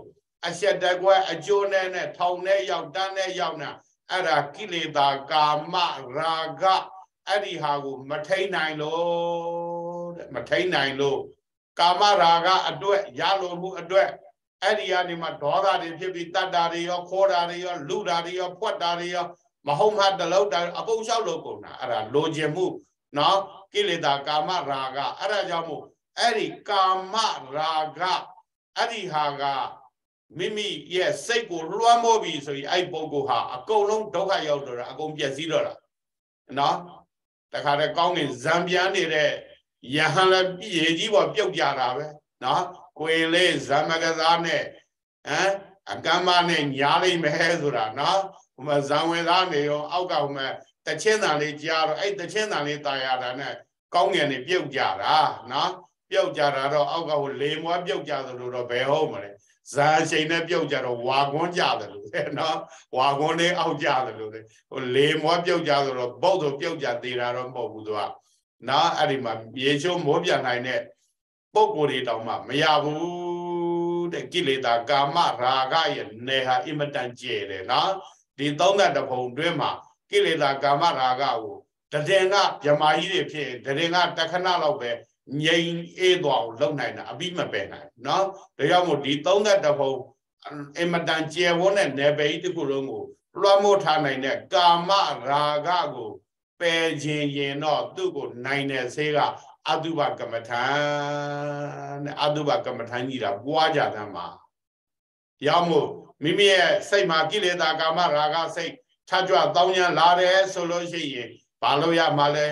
အဆက်တကွဲအကျိုးနဲ့နဲ့ထောင်နဲ့ရောက်တန်းနဲ့ရောက်နာ အဲ့ဒါကိလေသာကာမရာဂအဲ့ဒီဟာကိုမထိန်နိုင်လို့တဲ့မထိန်နိုင်လို့ကာမရာဂအတွက်ရလိုမှုအတွက်အဲ့ဒီကနေမှဒေါသတွေဖြစ်ပြီးတတ်တာတွေရောခေါ်တာတွေရောလူတာတွေရောဖွက်တာတွေရောမဟုတ်မှတလုံးတအကုန်လျှောက်လို့ကုန်တာအဲ့ဒါလိုချင်မှုနော်ကိလေသာကာမရာဂအဲ့ဒါကြောင့်မို့အဲ့ဒီကာမရာဂအဲ့ဒီဟာက မိမိရဲ့စိတ်ကိုလွှမ်းမိုးပြီဆိုရင်အဲ့ပုဂ္ဂိုလ်ဟာအကုန်လုံးဒုက္ခရောက်တော့တာအကုန်ပျက်စီးတော့တာနော်တခါတည်းကောင်းကင်ဇံပြန်နေတဲ့ယဟန်လည်းရေကြီးပေါ်ပြုတ်ကြတာပဲနော်ကိုယ်လေးဇံမကစားနဲ့ဟမ်အကမ္မနဲ့ညားလိမ့်မယ်ဆိုတာနော်ဟိုမှာဇံဝင်သားနေရောအောက်ကဟိုမှာတချင်းတန်လေးကြားတော့အဲ့တချင်းတန်လေးတာရတာနဲ့ကောင်းငယ်နေပြုတ်ကြတာနော်ပြုတ်ကြတာတော့အောက်ကဟိုလေမွားပြုတ်ကြသလိုတော့ဘယ်ဟုတ်မလဲ ဇာရှိန်နဲ့ပြုတ်ကြတော့ဝါကွန်းကြတယ်လို့လေနော်ဝါကွန်းလေးအောက်ကြတယ်လို့လေဟိုလေမွားပြုတ်ကြဆိုတော့ဘုတ်ဆိုပြုတ်ကြသေးတာတော့မဟုတ်ဘူးသူကနော်အဲ့ဒီမှာရေချိုးမိုးပြန်နိုင်တဲ့ပုံကိုယ်တွေတောင်မှမရဘူးတဲ့ကိလေသာကာမရာဂရဲ့နယ်ဟာအင်မတန်ကျဲတယ်နော်ဒီသုံးသက်တဖုံတွင်းမှာကိလေသာကာမရာဂကိုတည်င်ကဗြမာကြီးတွေဖြစ်တည်င်ကတခဏလောက်ပဲ ငြိမ်အေးသွားအောင်လုပ်နိုင်တာအပြီးမပယ်နိုင်နော်ဒါကြောင့်မို့ဒီသုံးသက်တဖုံအင်မတန်ကျဲဝန်းတဲ့နယ်ပယ်ကြီးတစ်ခုလုံးကိုလွှမ်းမိုးထားနိုင်တဲ့ကာမရာဂကိုပယ်ခြင်းရင်တော့သူ့ကိုနိုင်တဲ့ဆေးကအတုပကမ္မထံတဲ့အတုပကမ္မထံကြီးတာပွားကြသမ်းပါရောက်မို့မိမိရဲ့စိတ်မှာကိလေသာကာမရာဂစိတ်ထကြွတောင်းရလာတယ်ဆိုလို့ရှိရင်ဘာလို့ရမှာလဲ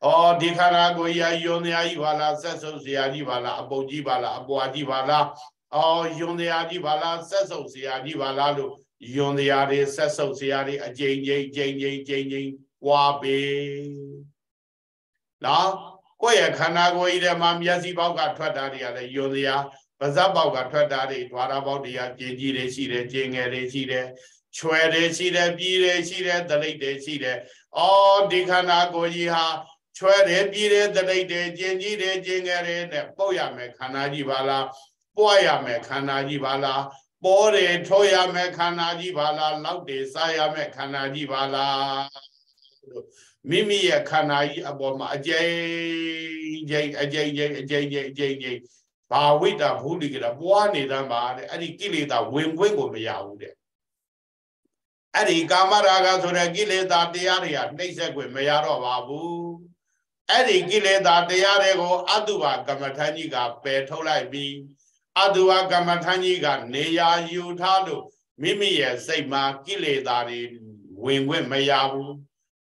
။အော်ဒီခန္ဓာကိုယ်ကြီးယွန်တရားကြီးပါလားဆက်ဆုပ်စရာကြီးပါလားအပုပ်ကြီးပါလားအပွားကြီးပါလား။အော်ယွန်တရားကြီးပါလားဆက်ဆုပ်စရာကြီးပါလားလို့ယွန်တရားတွေဆက်ဆုပ်စရာတွေအကြိမ်ကြိမ်ကြိမ်ကြိမ်ကြိမ်ကြိမ်ွာပေ။နော်ကိုယ့်ရဲ့ခန္ဓာကိုယ်ကြီးထဲမှာမျက်စိပေါက်ကထွက်တာတွေကလည်းယွန်တရားပါဇက်ပေါက်ကထွက်တာတွေဓွာရပေါက်တွေကပြင်းကြီးတွေရှိတယ်ကျင်းငယ်တွေရှိတယ်ချွဲတွေရှိတယ်ပြီးတွေရှိတယ်တလိပ်တွေရှိတယ်အော်ဒီခန္ဓာကိုယ်ကြီးဟာ ချွဲတယ်ပြီးတယ်တလိပ်တယ်ကျင်ကြီးတယ်ကျင်ငယ်တွေနဲ့ပုတ်ရမယ်ခန္ဓာကြီးပါလားပွားရမယ်ခန္ဓာကြီးပါလားပေါ်တယ်ထိုးရမယ်ခန္ဓာကြီးပါလားလောက်တယ်စားရမယ်ခန္ဓာကြီးပါလားမိမိရဲ့ခန္ဓာကြီးအပေါ်မှာအကျဉ်းကျဉ်းအကျဉ်းကျဉ်းအကျဉ်းကျဉ်းအကျဉ်းကျဉ်းဘာဝိတ္တဘုလိကတာပွားနေတမ်းပါတဲ့အဲ့ဒီကိလေသာဝင်ခွင့်ကိုမရဘူးတဲ့အဲ့ဒီကာမရာဂဆိုတဲ့ကိလေသာတရားတွေကနှိမ့်ဆက်ခွင့်မရတော့ပါဘူး အဲ့ဒီကိလေသာတရားတွေကိုအတုပါကမ္မထန်ကြီးကပယ်ထုတ်လိုက်ပြီးအတုဝကမ္မထန်ကြီးကနေရာယူထားလို့မိမိရဲ့စိတ်မှာကိလေသာတွေဝင်ခွင့်မရဘူး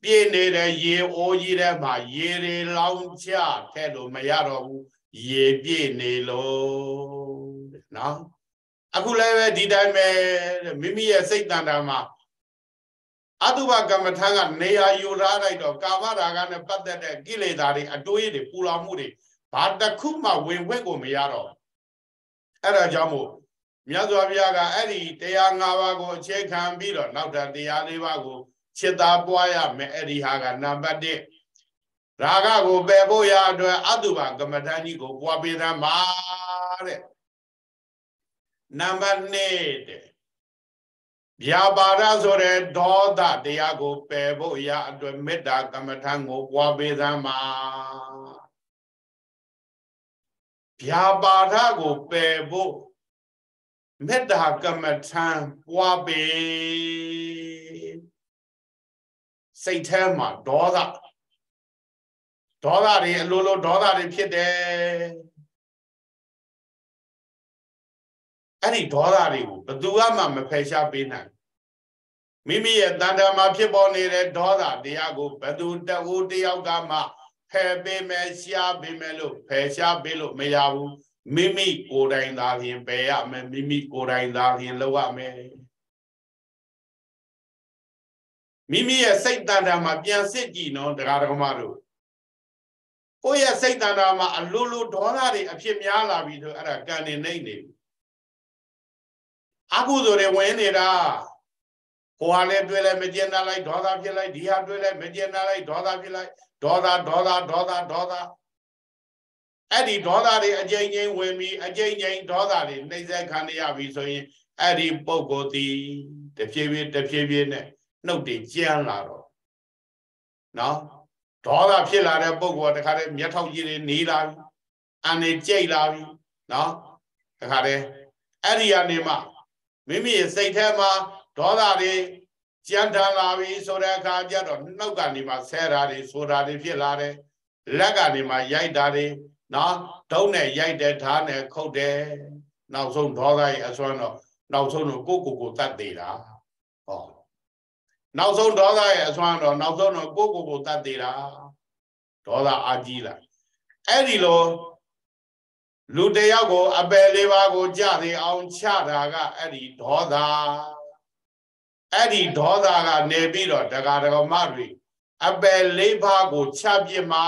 ပြည့်နေတဲ့ရေအိုးကြီးထဲမှာရေတွေလောင်းချထဲလို့မရတော့ဘူးရေပြည့်နေလို့နော်အခုလည်းပဲဒီတိုင်းပဲမိမိရဲ့စိတ်တန်တာမှာ အတုပကမ္မထံကနေရာယူထားလိုက်တော့ကာမရာဂနဲ့ပတ်သက်တဲ့ကိလေသာတွေအတွေးတွေပူလောင်မှုတွေဘာတစ်ခုမှဝင်ခွင့်ကိုမရတော့အဲ့ဒါကြောင့်မို့မြတ်စွာဘုရားကအဲ့ဒီတရား၅ပါးကိုအခြေခံပြီးတော့နောက်ထပ်တရား၄ပါးကိုจิตသားပွားရမယ်အဲ့ဒီဟာကနံပါတ်1ရာဂကိုပယ်ဖို့ရအတွက်အတုပါကမ္မဋ္ဌာန်းကြီးကိုပွားပေးသမှာတဲ့နံပါတ်2တဲ့ ဗျာပါဒဆိုတဲ့ဒေါသတရားကိုပယ်ဖို့ရအတွက်မေတ္တာကမ္မဋ္ဌာန်းကိုပွားပေးသမှာဗျာပါဒကိုပယ်ဖို့မေတ္တာကမ္မထံပွားပေစိတ်ထဲမှာဒေါသဒေါသတွေအလိုလိုဒေါသတွေဖြစ်တယ် အဲ့ဒီဒေါသတွေကိုဘယ်သူမှမဖယ်ရှားပေးနိုင်မိမိရဲ့တန်တမာဖြစ်ပေါ်နေတဲ့ဒေါသတရားကိုဘယ်သူတဝူတယောက်ကမှဖယ်ပေးမယ်ရှားပေးမယ်လို့ဖယ်ရှားပေးလို့မရဘူးမိမိကိုယ်တိုင်သာလျှင်ပယ်ရမယ်မိမိကိုယ်တိုင်သာလျှင်လုပ်ရမယ်မိမိရဲ့စိတ်တန်တာမှာပြန်စစ်ကြည့်နော်တရားတော်မတို့ကိုယ့်ရဲ့စိတ်တန်တာမှာအလိုလိုဒေါသတွေအဖြစ်များလာပြီဆိုအဲ့ဒါကံနေနေနေ အကုသိုလ်တွေဝင်နေတာဟိုဟာလည်းတွေ့လဲမကျင်နာလိုက်ဒေါသဖြစ်လိုက်ဒီဟာတွေ့လဲမကျင်နာလိုက်ဒေါသဖြစ်လိုက်ဒေါသဒေါသဒေါသဒေါသအဲ့ဒီဒေါသတွေအကြိမ်ကြိမ်ဝင်ပြီးအကြိမ်ကြိမ်ဒေါသတွေနှိမ့်ဆက်ခံရပြီဆိုရင်အဲ့ဒီပုဂ္ဂိုလ်ဒီတဖြည်းဖြည်းတဖြည်းဖြည်းနဲ့နှုတ်တွေကြမ်းလာတော့နော်ဒေါသဖြစ်လာတဲ့ပုဂ္ဂိုလ်ကတခါတည်းမျက်ထောက်ကြီးတွေနေလာပြီအန်နေကြိတ်လာပြီနော်တခါတည်းအဲ့ဒီကနေမှ မိမိရဲ့စိတ်ထဲမှာဒေါသတွေကြမ်းထန်လာပြီဆိုတဲ့အခါကျတော့နှုတ်ကနေမှဆဲတာတွေဆိုတာတွေဖြစ်လာတယ်လက်ကနေမှရိုက်တာတွေနော်ဒုံးနဲ့ရိုက်တဲ့ဓာတ်နဲ့ခုတ်တယ်နောက်ဆုံးဒေါသရဲ့အစွမ်းတော့နောက်ဆုံးတော့ကိုကိုကိုတတ်သေးတာဟောနောက်ဆုံးဒေါသရဲ့အစွမ်းတော့နောက်ဆုံးတော့ကိုကိုကိုတတ်သေးတာဒေါသအာကြီးလာအဲ့ဒီလို လူတယောက်ကို အပယ်လေးပါးကိုကြသေးအောင်ချတာကအဲ့ဒီဒေါသအဲ့ဒီဒေါသကနေပြီးတော့တက္ကရာဓမ္မတွေအပယ်လေးပါးကိုချပြစ်မှာ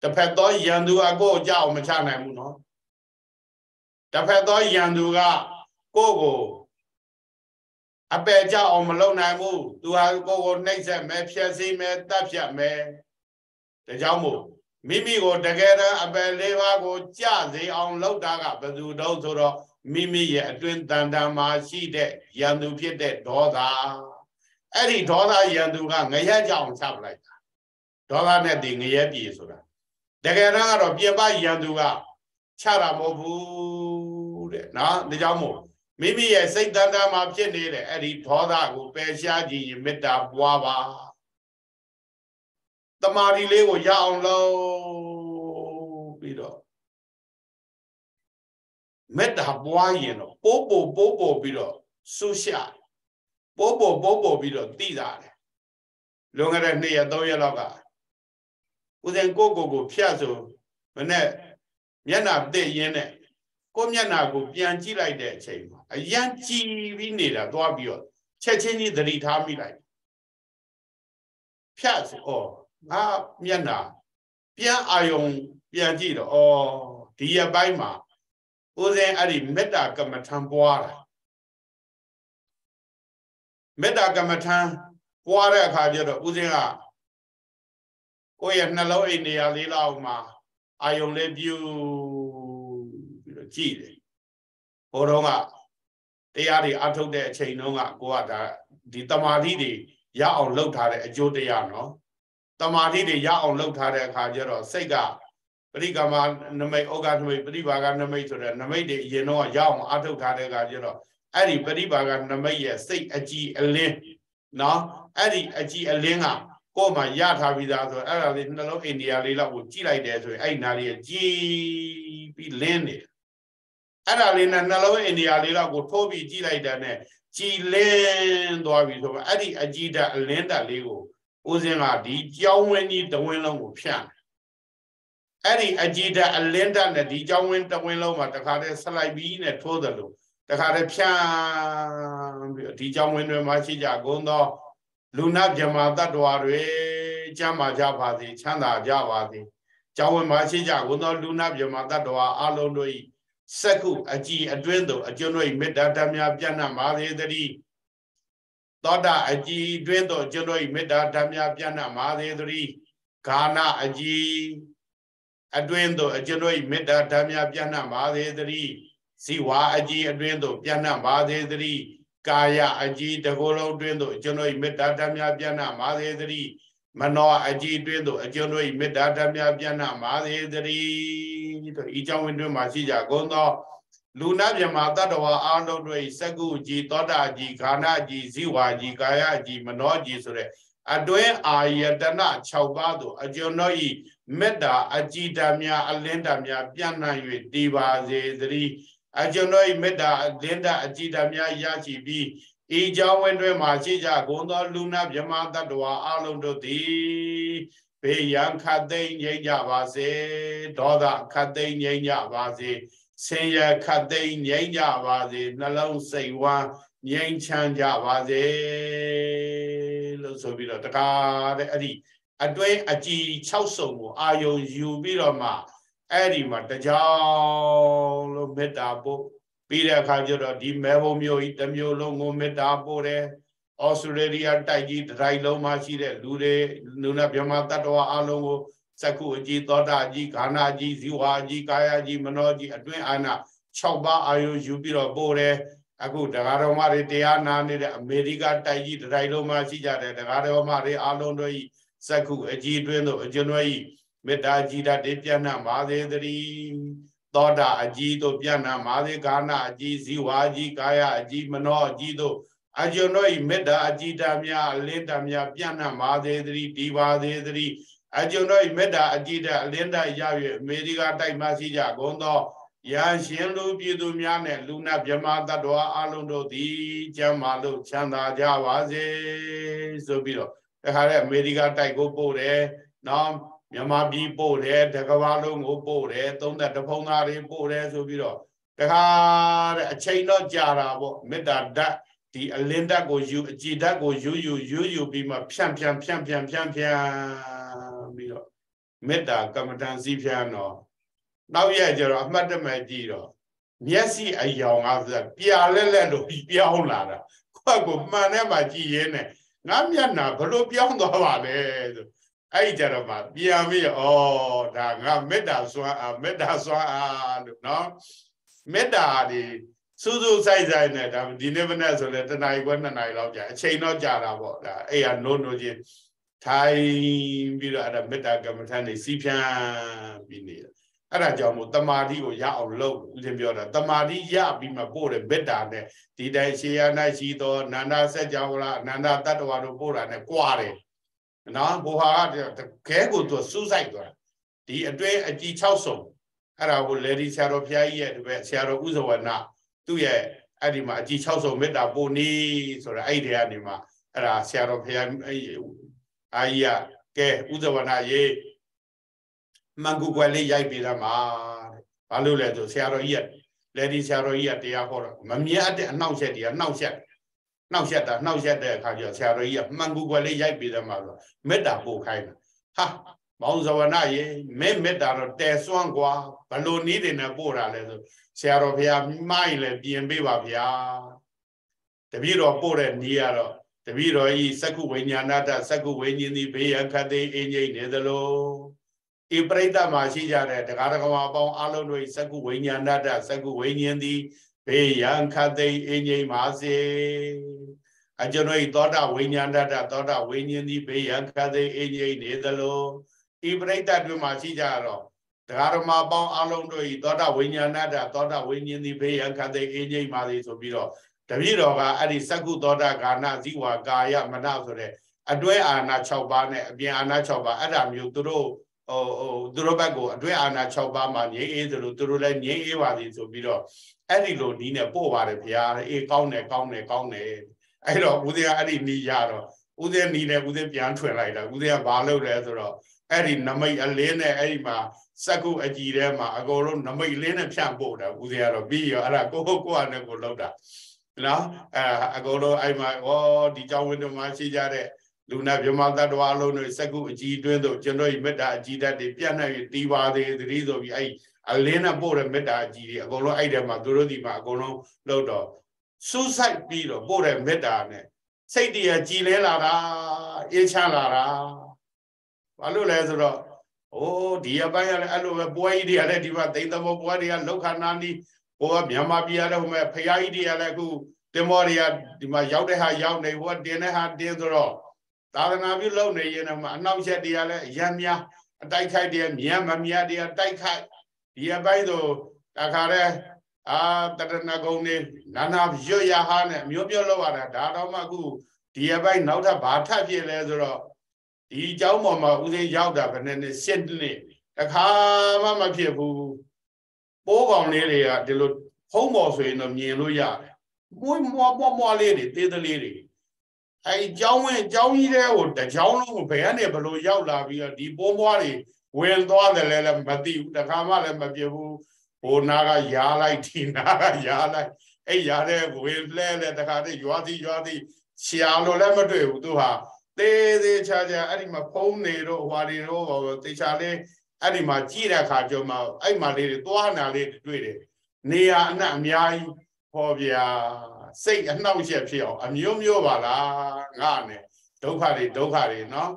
တစ်ဖက်သောယန္တုအကိုကြောက်မချနိုင်ဘူးနော်တစ်ဖက်သောယန္တုကကိုကိုအပယ်ကြောက်အောင်မလုပ်နိုင်ဘူးသူဟာကိုကိုနှိမ့်ဆက်မယ်ဖြည့်စည်းမယ်တတ်ဖြတ်မယ်ဒါကြောင့်မို့ မိမိကိုတကယ်တမ်းအပယ်လေးပါးကိုကြစေအောင်လုပ်တာကဘယ်သူတော့ဆိုတော့မိမိရဲ့အတွင်တန်တန်မှာရှိတဲ့ယန္တုဖြစ်တဲ့ဒေါသအဲ့ဒီဒေါသယန္တုကငရဲကြောင်ချပလိုက်တာဒေါသနဲ့ဒီငရဲပြေဆိုတာတကယ်တမ်းကတော့ပြပယန္တုကချတာမဟုတ်ဘူးတဲ့နော်ဒါကြောင့်မို့မိမိရဲ့စိတ်တန်တန်မှာဖြစ်နေတဲ့အဲ့ဒီဒေါသကိုပယ်ရှားကြည့်ရင်မေတ္တာပွားပါ တမာရီလေးကိုရအောင်လုပ်ပြီးတော့မေတ္တာပွားရင်တော့ပိုးပို့ပိုးပို့ပြီးတော့ဆူရှာပိုးပို့ပိုးပို့ပြီးတော့တိတာတယ်လွန်ခဲ့တဲ့2ရက်3ရက်လောက်ကဦးဇင်ကိုကိုကိုဖြတ်ဆိုမနဲ့မျက်နှာသိရင်းနဲ့ကိုမျက်နှာကိုပြန်ကြည့်လိုက်တဲ့အချိန်မှာအရန်ကြည်ပြီးနေတာသွားပြီးတော့ချက်ချင်းကြီးသတိထားမိလိုက်ဖြတ်ဆိုဩ ငါမျက်နှာပြန်အာယုံပြန်ကြည့်တော့ဩဒီရပိုင်းမှာဦးဇင်းအဲ့ဒီမေတ္တာကမ္မထံပွားတာမေတ္တာကမ္မထံပွားတဲ့အခါကျတော့ဦးဇင်းကကိုယ့်ရဲ့နှလုံးအိမ်နေရာလေးလောက်မှာအာယုံလေးပြုပြီးတော့ကြည်တယ်ဟိုတော့ကတရားတွေအထုတ်တဲ့အချိန်တုန်းကကိုကဒါဒီတမာတိတွေရအောင်လုပ်ထားတဲ့အကျိုးတရားနော် တမာတိတွေရအောင်လုပ်ထားတဲ့အခါကျတော့စိတ်ကပရိကမနမိတ်ဩဃနမိတ်ပရိဘာဂနမိတ်ဆိုတဲ့နမိတ်တွေအရင်တော့ရအောင်အထုတ်ထားတဲ့အခါကျတော့အဲ့ဒီပရိဘာဂနမိတ်ရဲ့စိတ်အကြည်အလင်းနော်အဲ့ဒီအကြည်အလင်းကကိုယ်မှရထားပြီးသားဆိုအဲ့ဒါလေးနှလုံးအိန္ဒိယလေးလောက်ကိုကြည့်လိုက်တယ်ဆိုရင်အဲ့နာလေးကြည်ပြီးလင်းနေအဲ့ဒါလေးနဲ့နှလုံးအိန္ဒိယလေးလောက်ကိုထိုးပြီးကြည့်လိုက်တဲ့နဲ့ကြည်လင်းသွားပြီဆိုတော့အဲ့ဒီအကြည်ဓာတ်အလင်းဓာတ်လေးကို ဦးစင်းကဒီကြောင်းဝင်းကြီးတဝင်းလုံးကိုဖြန့်အဲ့ဒီအကြည်ဓာတ်အလင်းဓာတ်နဲ့ဒီကြောင်းဝင်းတဝင်းလုံးမှာတခါတည်းဆလိုက်ပြီးနဲ့ထိုးတယ်လို့တခါတည်းဖြန့်ပြီးဒီကြောင်းဝင်းတွေမှာရှိကြဂုံသောလူနာမြမတ attva တွေကျမ်းမာကြပါစေချမ်းသာကြပါစေကျောင်းဝင်မှာရှိကြဂုံသောလူနာမြမတ attva အလုံးတို့ဤစက္ခုအကြည်အတွင်းသို့အကျွန်းတို့ဤမေတ္တာဓမ္မပြန့်နှံ့ပါစေတည်း သောတာအကြည်အတွင်းသို့အကျွန်းတို့ဤမေတ္တာဓမ္မပြန့်နှံ့ပါစေတည်းဂာနအကြည်အတွင်းသို့အကျွန်းတို့ဤမေတ္တာဓမ္မပြန့်နှံ့ပါစေတည်းဇီဝအကြည်အတွင်းသို့ပြန့်နှံ့ပါစေတည်းကာယအကြည်တကိုယ်လုံးတွင်သို့ကျွန်တော်၏မေတ္တာဓမ္မပြန့်နှံ့ပါစေသတည်းမနောအကြည်တွင်သို့အကျွန်တော်၏မေတ္တာဓမ္မပြန့်နှံ့ပါစေသတည်းတို့ဤကြောင့်ဝင်တွင်မှာရှိကြကုန်သော လူနာမြမတတ္တဝါအာလုံးတို့၏စကုကြည်သောတာကြည်ခန္ဓာကြည်ဇိဝါကြည်ကာယကြည်မနောကြည်ဆိုတဲ့အတွင်းအာယတနာ6ပါးသို့အကျွန်တော်၏မေတ္တာအကြည်ဓာမြအလင်းဓာမြပြန့်နှံ့၍တည်ပါစေသတည်းအကျွန်တော်၏မေတ္တာလင်းတအကြည်ဓာများရရှိပြီးဤကြောင်းဝင်တွင်မှာရှိကြဂုံသောလူနာမြမတ္တဝါအလုံးတို့သည်ဘေးရန်ခတ်သိမ်းငြိမ်းကြပါစေဒေါသခတ်သိမ်းငြိမ်းကြပါစေ ဆင်းရဲခတ်သိမ်းငြိမ်းကြပါစေနှလုံးစိတ်ဝမ်းငြိမ်းချမ်းကြပါစေလို့ဆိုပြီးတော့တကားတဲ့အဲ့ဒီအတွင်းအကြည်6စုံကိုအာယုံယူပြီးတော့မှအဲ့ဒီမှာတကြောင်လို့မေတ္တာပို့ပြီးတဲ့အခါကျတော့ဒီမဲဘုံမျိုးကြီးတစ်မျိုးလုံးကိုမေတ္တာပို့တယ်ဩစတြေးလျတိုက်ကြီးတစ်တိုင်းလုံးမှာရှိတဲ့လူတွေလူနဲ့မြမတ္တဝါအလုံးကို စက္ခုအကြီးသောတာကြီးခန္ဓာကြီးဇီဝအကြီးကာယကြီးမနောကြီးအတွင်းအာနာ6ပါးအာယုယူပြီးတော့ပို့တယ်အခုတရားတော်မတွေတရားနာနေတဲ့အမေရိကတိုက်ကြီးတိုင်းလုံးမှာရှိကြတဲ့တရားတော်မတွေအလုံးတို့ဤစက္ခုအကြီးတွင်းတို့အကျွန်တော်ဤမေတ္တာကြည်ဓာတ်တွေပြန့်နှံ့ပါစေတည်းသောတာအကြီးတို့ပြန့်နှံ့ပါစေကာဏအကြီးဇီဝအကြီးကာယအကြီးမနောအကြီးတို့အကျွန်တို့ဤမေတ္တာအကြီးဓာတ်များအလင်းဓာတ်များပြန့်နှံ့ပါစေတည်းဒီပါစေတည်း အကျွန်တို့ဤမေတ္တာအကြီးဓာတ်အလင်းဓာတ်ရ၍အမေရိကတိုက်မှရှိကြကုန်သောရာရှင်လူပြည်သူများနဲ့လူနာမြမတ္တဝါအလုံးတို့သည်ကျမ်းမာလို့ချမ်းသာကြပါစေဆိုပြီးတော့တခါတဲ့အမေရိကတိုက်ကိုပို့တယ်နော်မြန်မာပြည်ပို့တယ်တကဘာလုံးကိုပို့တယ်သုံးသက်တဖုံသားတွေပို့တယ်ဆိုပြီးတော့တခါတဲ့အချိန်တော့ကြာတာပေါ့မေတ္တာဓာတ်ဒီအလင်းဓာတ်ကိုယူအကြည်ဓာတ်ကိုယူယူယူယူပြီးမှဖြန့်ဖြန့်ဖြန့်ဖြန့်ဖြန့်ဖြန့်ပြီးတော့ မေတ္တာကမ္မဋ္ဌာန်းစည်းဖြန့်တော့နောက်ရက်ကျတော့အမှတ်တမဲ့ကြည့်တော့မျက်စိအယောင်ကဆိုပြာလက်လက်လို့ပြောင်းလာတာခွက်ကိုမှန်ထဲမှာကြည့်ရင်းနဲ့ငါမျက်နှာဘလို့ပြောင်းသွားပါလဲဆိုအဲ့ဒီကြတော့မှပြန်ပြီးဩဒါငါမေတ္တာစွမ်းအားမေတ္တာစွမ်းအားလို့နော်မေတ္တာဒီစူးစူးဆိုင်ဆိုင်နဲ့ဒါဒီနေ့မနေ့ဆိုလဲတနားရီခွဲနှစ်နာရီလောက်ကြာအချိန်တော့ကြာတာပေါ့ဒါအဲ့ရနိုးနိုးချင်း ထိုင်ပြီးတော့အဲ့ဒါမေတ္တာကမ္မထာနေစီးဖြန်းပြီးနေတာအဲ့ဒါကြောင့်မို့တမာတိကိုရအောင်လုပ်ဦးဇင်းပြောတာတမာတိရပြီးမှပို့တယ်မေတ္တာနဲ့ဒီတိုင်းရှေးရ၌ရှိသောနန္ဒစัจ java လားအနန္တတတ္တဝါတို့ပို့တာနဲ့ကြွားတယ်နော်ဘုဟာကတကဲကိုသူစူးစိုက်သွားဒီအတွဲအကြည်6ဆုံအဲ့ဒါကိုလေဒီဆရာတော်ဘုရားကြီးရဲ့တပည့်ဆရာတော်ဥဇဝနသူ့ရဲ့အဲ့ဒီမှာအကြည်6ဆုံမေတ္တာပို့နေဆိုတာအဲ့ဒီကနေမှအဲ့ဒါဆရာတော်ဘုရား အဲ့အာကြီးကဲဥဇဝနရေးမှန်ကူကွယ်လေးရိုက်ပေးတာမှာဘာလို့လဲဆိုဆရာတော်ကြီးကလေဒီဆရာတော်ကြီးကတရားဟောတော့မမြတ်တဲ့အနှောက်ချက်တရားနှောက်ချက်နှောက်ရက်တာနှောက်ရက်တဲ့အခါကျဆရာတော်ကြီးကမှန်ကူကွယ်လေးရိုက်ပြီးတယ်မှာဆိုမေတ္တာပို့ခိုင်းတာဟာမောင်ဇဝနရေမဲမေတ္တာတော့တဲစွမ်းကွာဘလို့နည်းတွေနဲ့ပို့တာလဲဆိုဆရာတော်ဘုရားမိုင်းလဲပြင်ပေးပါဗျာတပည့်တော်ပို့တဲ့နည်းကတော့ တပည့်တော်ဤစက္ခုဝိညာဏတစက္ခုဝိညာဉ်သည်ဘေးရန်ခတ်သိအင်းငိမ့်နေသလိုဤပရိသတ်မှာရှိကြတဲ့တရားတော်မှာပေါင်းအလုံးတို့ဤစက္ခုဝိညာဏတစက္ခုဝိညာဉ်သည်ဘေးရန်ခတ်သိအင်းငိမ့်ပါစေအကျွန်ုပ်သောတာဝိညာဏတသောတာဝိညာဉ်သည်ဘေးရန်ခတ်သိအင်းငိမ့်နေသလိုဤပရိသတ်တွေမှာရှိကြတော့တရားတော်မှာပေါင်းအလုံးတို့ဤသောတာဝိညာဏတသောတာဝိညာဉ်သည်ဘေးရန်ခတ်သိအင်းငိမ့်ပါစေဆိုပြီးတော့ တပည့်တော်ကအဲ့ဒီစက္ကုသောတာဂာနဇိဝါကာယမနဆိုတဲ့အတွဲအာနာ6ပါးနဲ့အပြင်အာနာ6ပါးအဲ့ဒါမျိုးသူတို့ဟိုဟိုသူတို့ဘက်ကိုအတွဲအာနာ6ပါးမှာငြိမ်းအေးသလိုသူတို့လည်းငြိမ်းအေးပါသည်ဆိုပြီးတော့အဲ့ဒီလိုနီးနဲ့ပို့ပါတယ်ဗျာအေးကောင်းတယ်ကောင်းတယ်ကောင်းတယ်အဲ့တော့ဦးဇင်းကအဲ့ဒီနီးရတော့ဦးဇင်းနီးနဲ့ဦးဇင်းပြန်ထွင်လိုက်တာဦးဇင်းကဘာလုပ်လဲဆိုတော့အဲ့ဒီနမိတ်အလင်းနဲ့အဲ့ဒီမှာစက္ကုအကြည်ထဲမှာအကုန်လုံးနမိတ်လင်းနဲ့ဖြန့်ပို့တာဦးဇင်းကတော့ပြီးရောအဲ့ဒါကိုကိုကိုအနေကိုလောက်တာ နော်အဲအကုန်လုံးအဲ့မှာဩဒီကြောင့်ဝိတ္တမှာရှိကြတဲ့လူနာဗြဟ္မာတ္တဝါလုံးတို့စက္ကုအကြည်တွင်းတို့ကျွန်တော်ဤမေတ္တာအကြည်ဓာတ်တွေပြန့်နှံ့ပြီးတီးပါသေးသတိဆိုပြီးအဲ့အလင်းနဲ့ပို့တဲ့မေတ္တာအကြည်တွေအကုန်လုံးအဲ့ထဲမှာသူတို့ဒီမှာအကုန်လုံးလောက်တော့စူးစိုက်ပြီးတော့ပို့တဲ့မေတ္တာနဲ့စိတ်တည်းကြည်လဲလာတာအေးချမ်းလာတာဘာလို့လဲဆိုတော့အိုးဒီအပိုင်းကလည်းအဲ့လိုပဲပွဲကြီးတွေကလည်းဒီမှာသိမ့်သဘောပွဲတွေကလောက်ခဏနာနီး ဟိုကမြန်မာပြည်ရတဲ့ဟိုမဲ့ဖရာကြီးတွေကလည်းအခုတင်မောတွေကဒီမှာရောက်တဲ့ဟာရောက်နေဟိုကတင်တဲ့ဟာတင်ဆိုတော့သာသနာပြုလုပ်နေရင်တော့အနောက်ချက်တွေကလည်းအယံများအတိုက်ခိုက်တွေမြန်မမြတ်တွေတိုက်ခိုက်ဒီအပိုင်းဆိုတခါတည်းအာတရဏဂုံနေနာနာရွတ်ရဟာနဲ့မျိုးမျိုးလောက်ရတာဒါတော့မှအခုဒီအပိုင်းနောက်ထပ်ဘာထပ်ဖြစ်လဲဆိုတော့ဒီเจ้าပေါ်မှာဦးစင်းရောက်တာဘယ်နဲ့နဲ့ရှင်းနေတခါမှမဖြစ်ဘူး ပိုးကောင်လေးတွေကဒီလိုဖုံးပေါ်ဆိုရင်တော့မြင်လို့ရတယ်မွေးမွားမွားမွားလေးတွေသေးသေးလေးတွေအဲကြောင်းဝင်ကြောင်းကြီးတဲ့ကိုတကြောင်းလုံးကိုဘယ်ကနေဘလို့ရောက်လာပြီးတော့ဒီပိုးမွားတွေဝင်သွားတယ်လည်းမသိဘူးတခါမှလည်းမပြဘူးဟိုနာကယားလိုက်ဒီနာကယားလိုက်အဲ့ယားတဲ့ဝင်လဲလဲတခါတည်းရွာသည်ရွာသည်ရှာလို့လည်းမတွေ့ဘူးသူဟာသေးသေးချာချာအဲ့ဒီမှာဖုံးနေတော့ဟွာတွေတော့တေချာလေး အဲ့ဒီမှာကြည့်တဲ့အခါကျမှအဲ့မှာလေးတွေသွားနာလေးတွေတွေ့တယ်နေရာအနှံ့အများကြီးဟောဗျာစိတ်အနှောက်ယှက်ဖြစ်အောင်အမျိုးမျိုးပါလားငါနဲ့ဒုက္ခတွေဒုက္ခတွေနော်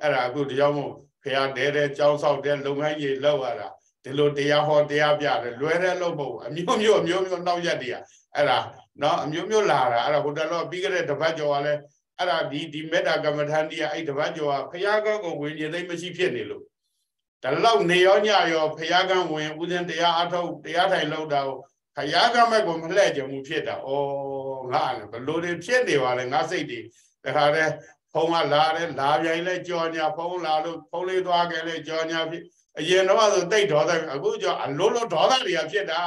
အဲ့ဒါအခုဒီကြောင့်မို့ဖះတဲတဲကြောင်းဆောက်တဲလုပ်ငန်းကြီးလောက်ရတာဒီလိုတရားဟောတရားပြတယ်လွယ်တဲ့လို့မဟုတ်အမျိုးမျိုးအမျိုးမျိုးနှောက်ယှက်တရားအဲ့ဒါနော်အမျိုးမျိုးလာတာအဲ့ဒါဟိုတလောပြီးခဲ့တဲ့တပတ်ကျော်ကလည်းအဲ့ဒါဒီဒီမေတ္တာကမ္မထာန်ကြီးကအဲ့တပတ်ကျော်ကဖះကောက်ကိုဝိညာဉ်သိမ့်မရှိဖြစ်နေလို့ ဒါလောက်နေရောညရောဖះကံဝင်ဥစဉ်တရားအထုတ်တရားထိုင်လောက်တာကိုဖះကံမဲ့ကိုမလှဲ့ကြမှုဖြစ်တာဩငါဘလို့တွေဖြစ်နေပါလဲငါစိတ်တွေတခါတည်းဖုံးကလာတယ်လာပြိုင်လဲကြော်ညာဖုံးလာလို့ဖုံးလေးသွားခဲ့လဲကြော်ညာဖြစ်အရင်တော့ဆိုတိတ်ဒေါသအခုကျအလုံးလုံးဒေါသတွေကဖြစ်တာ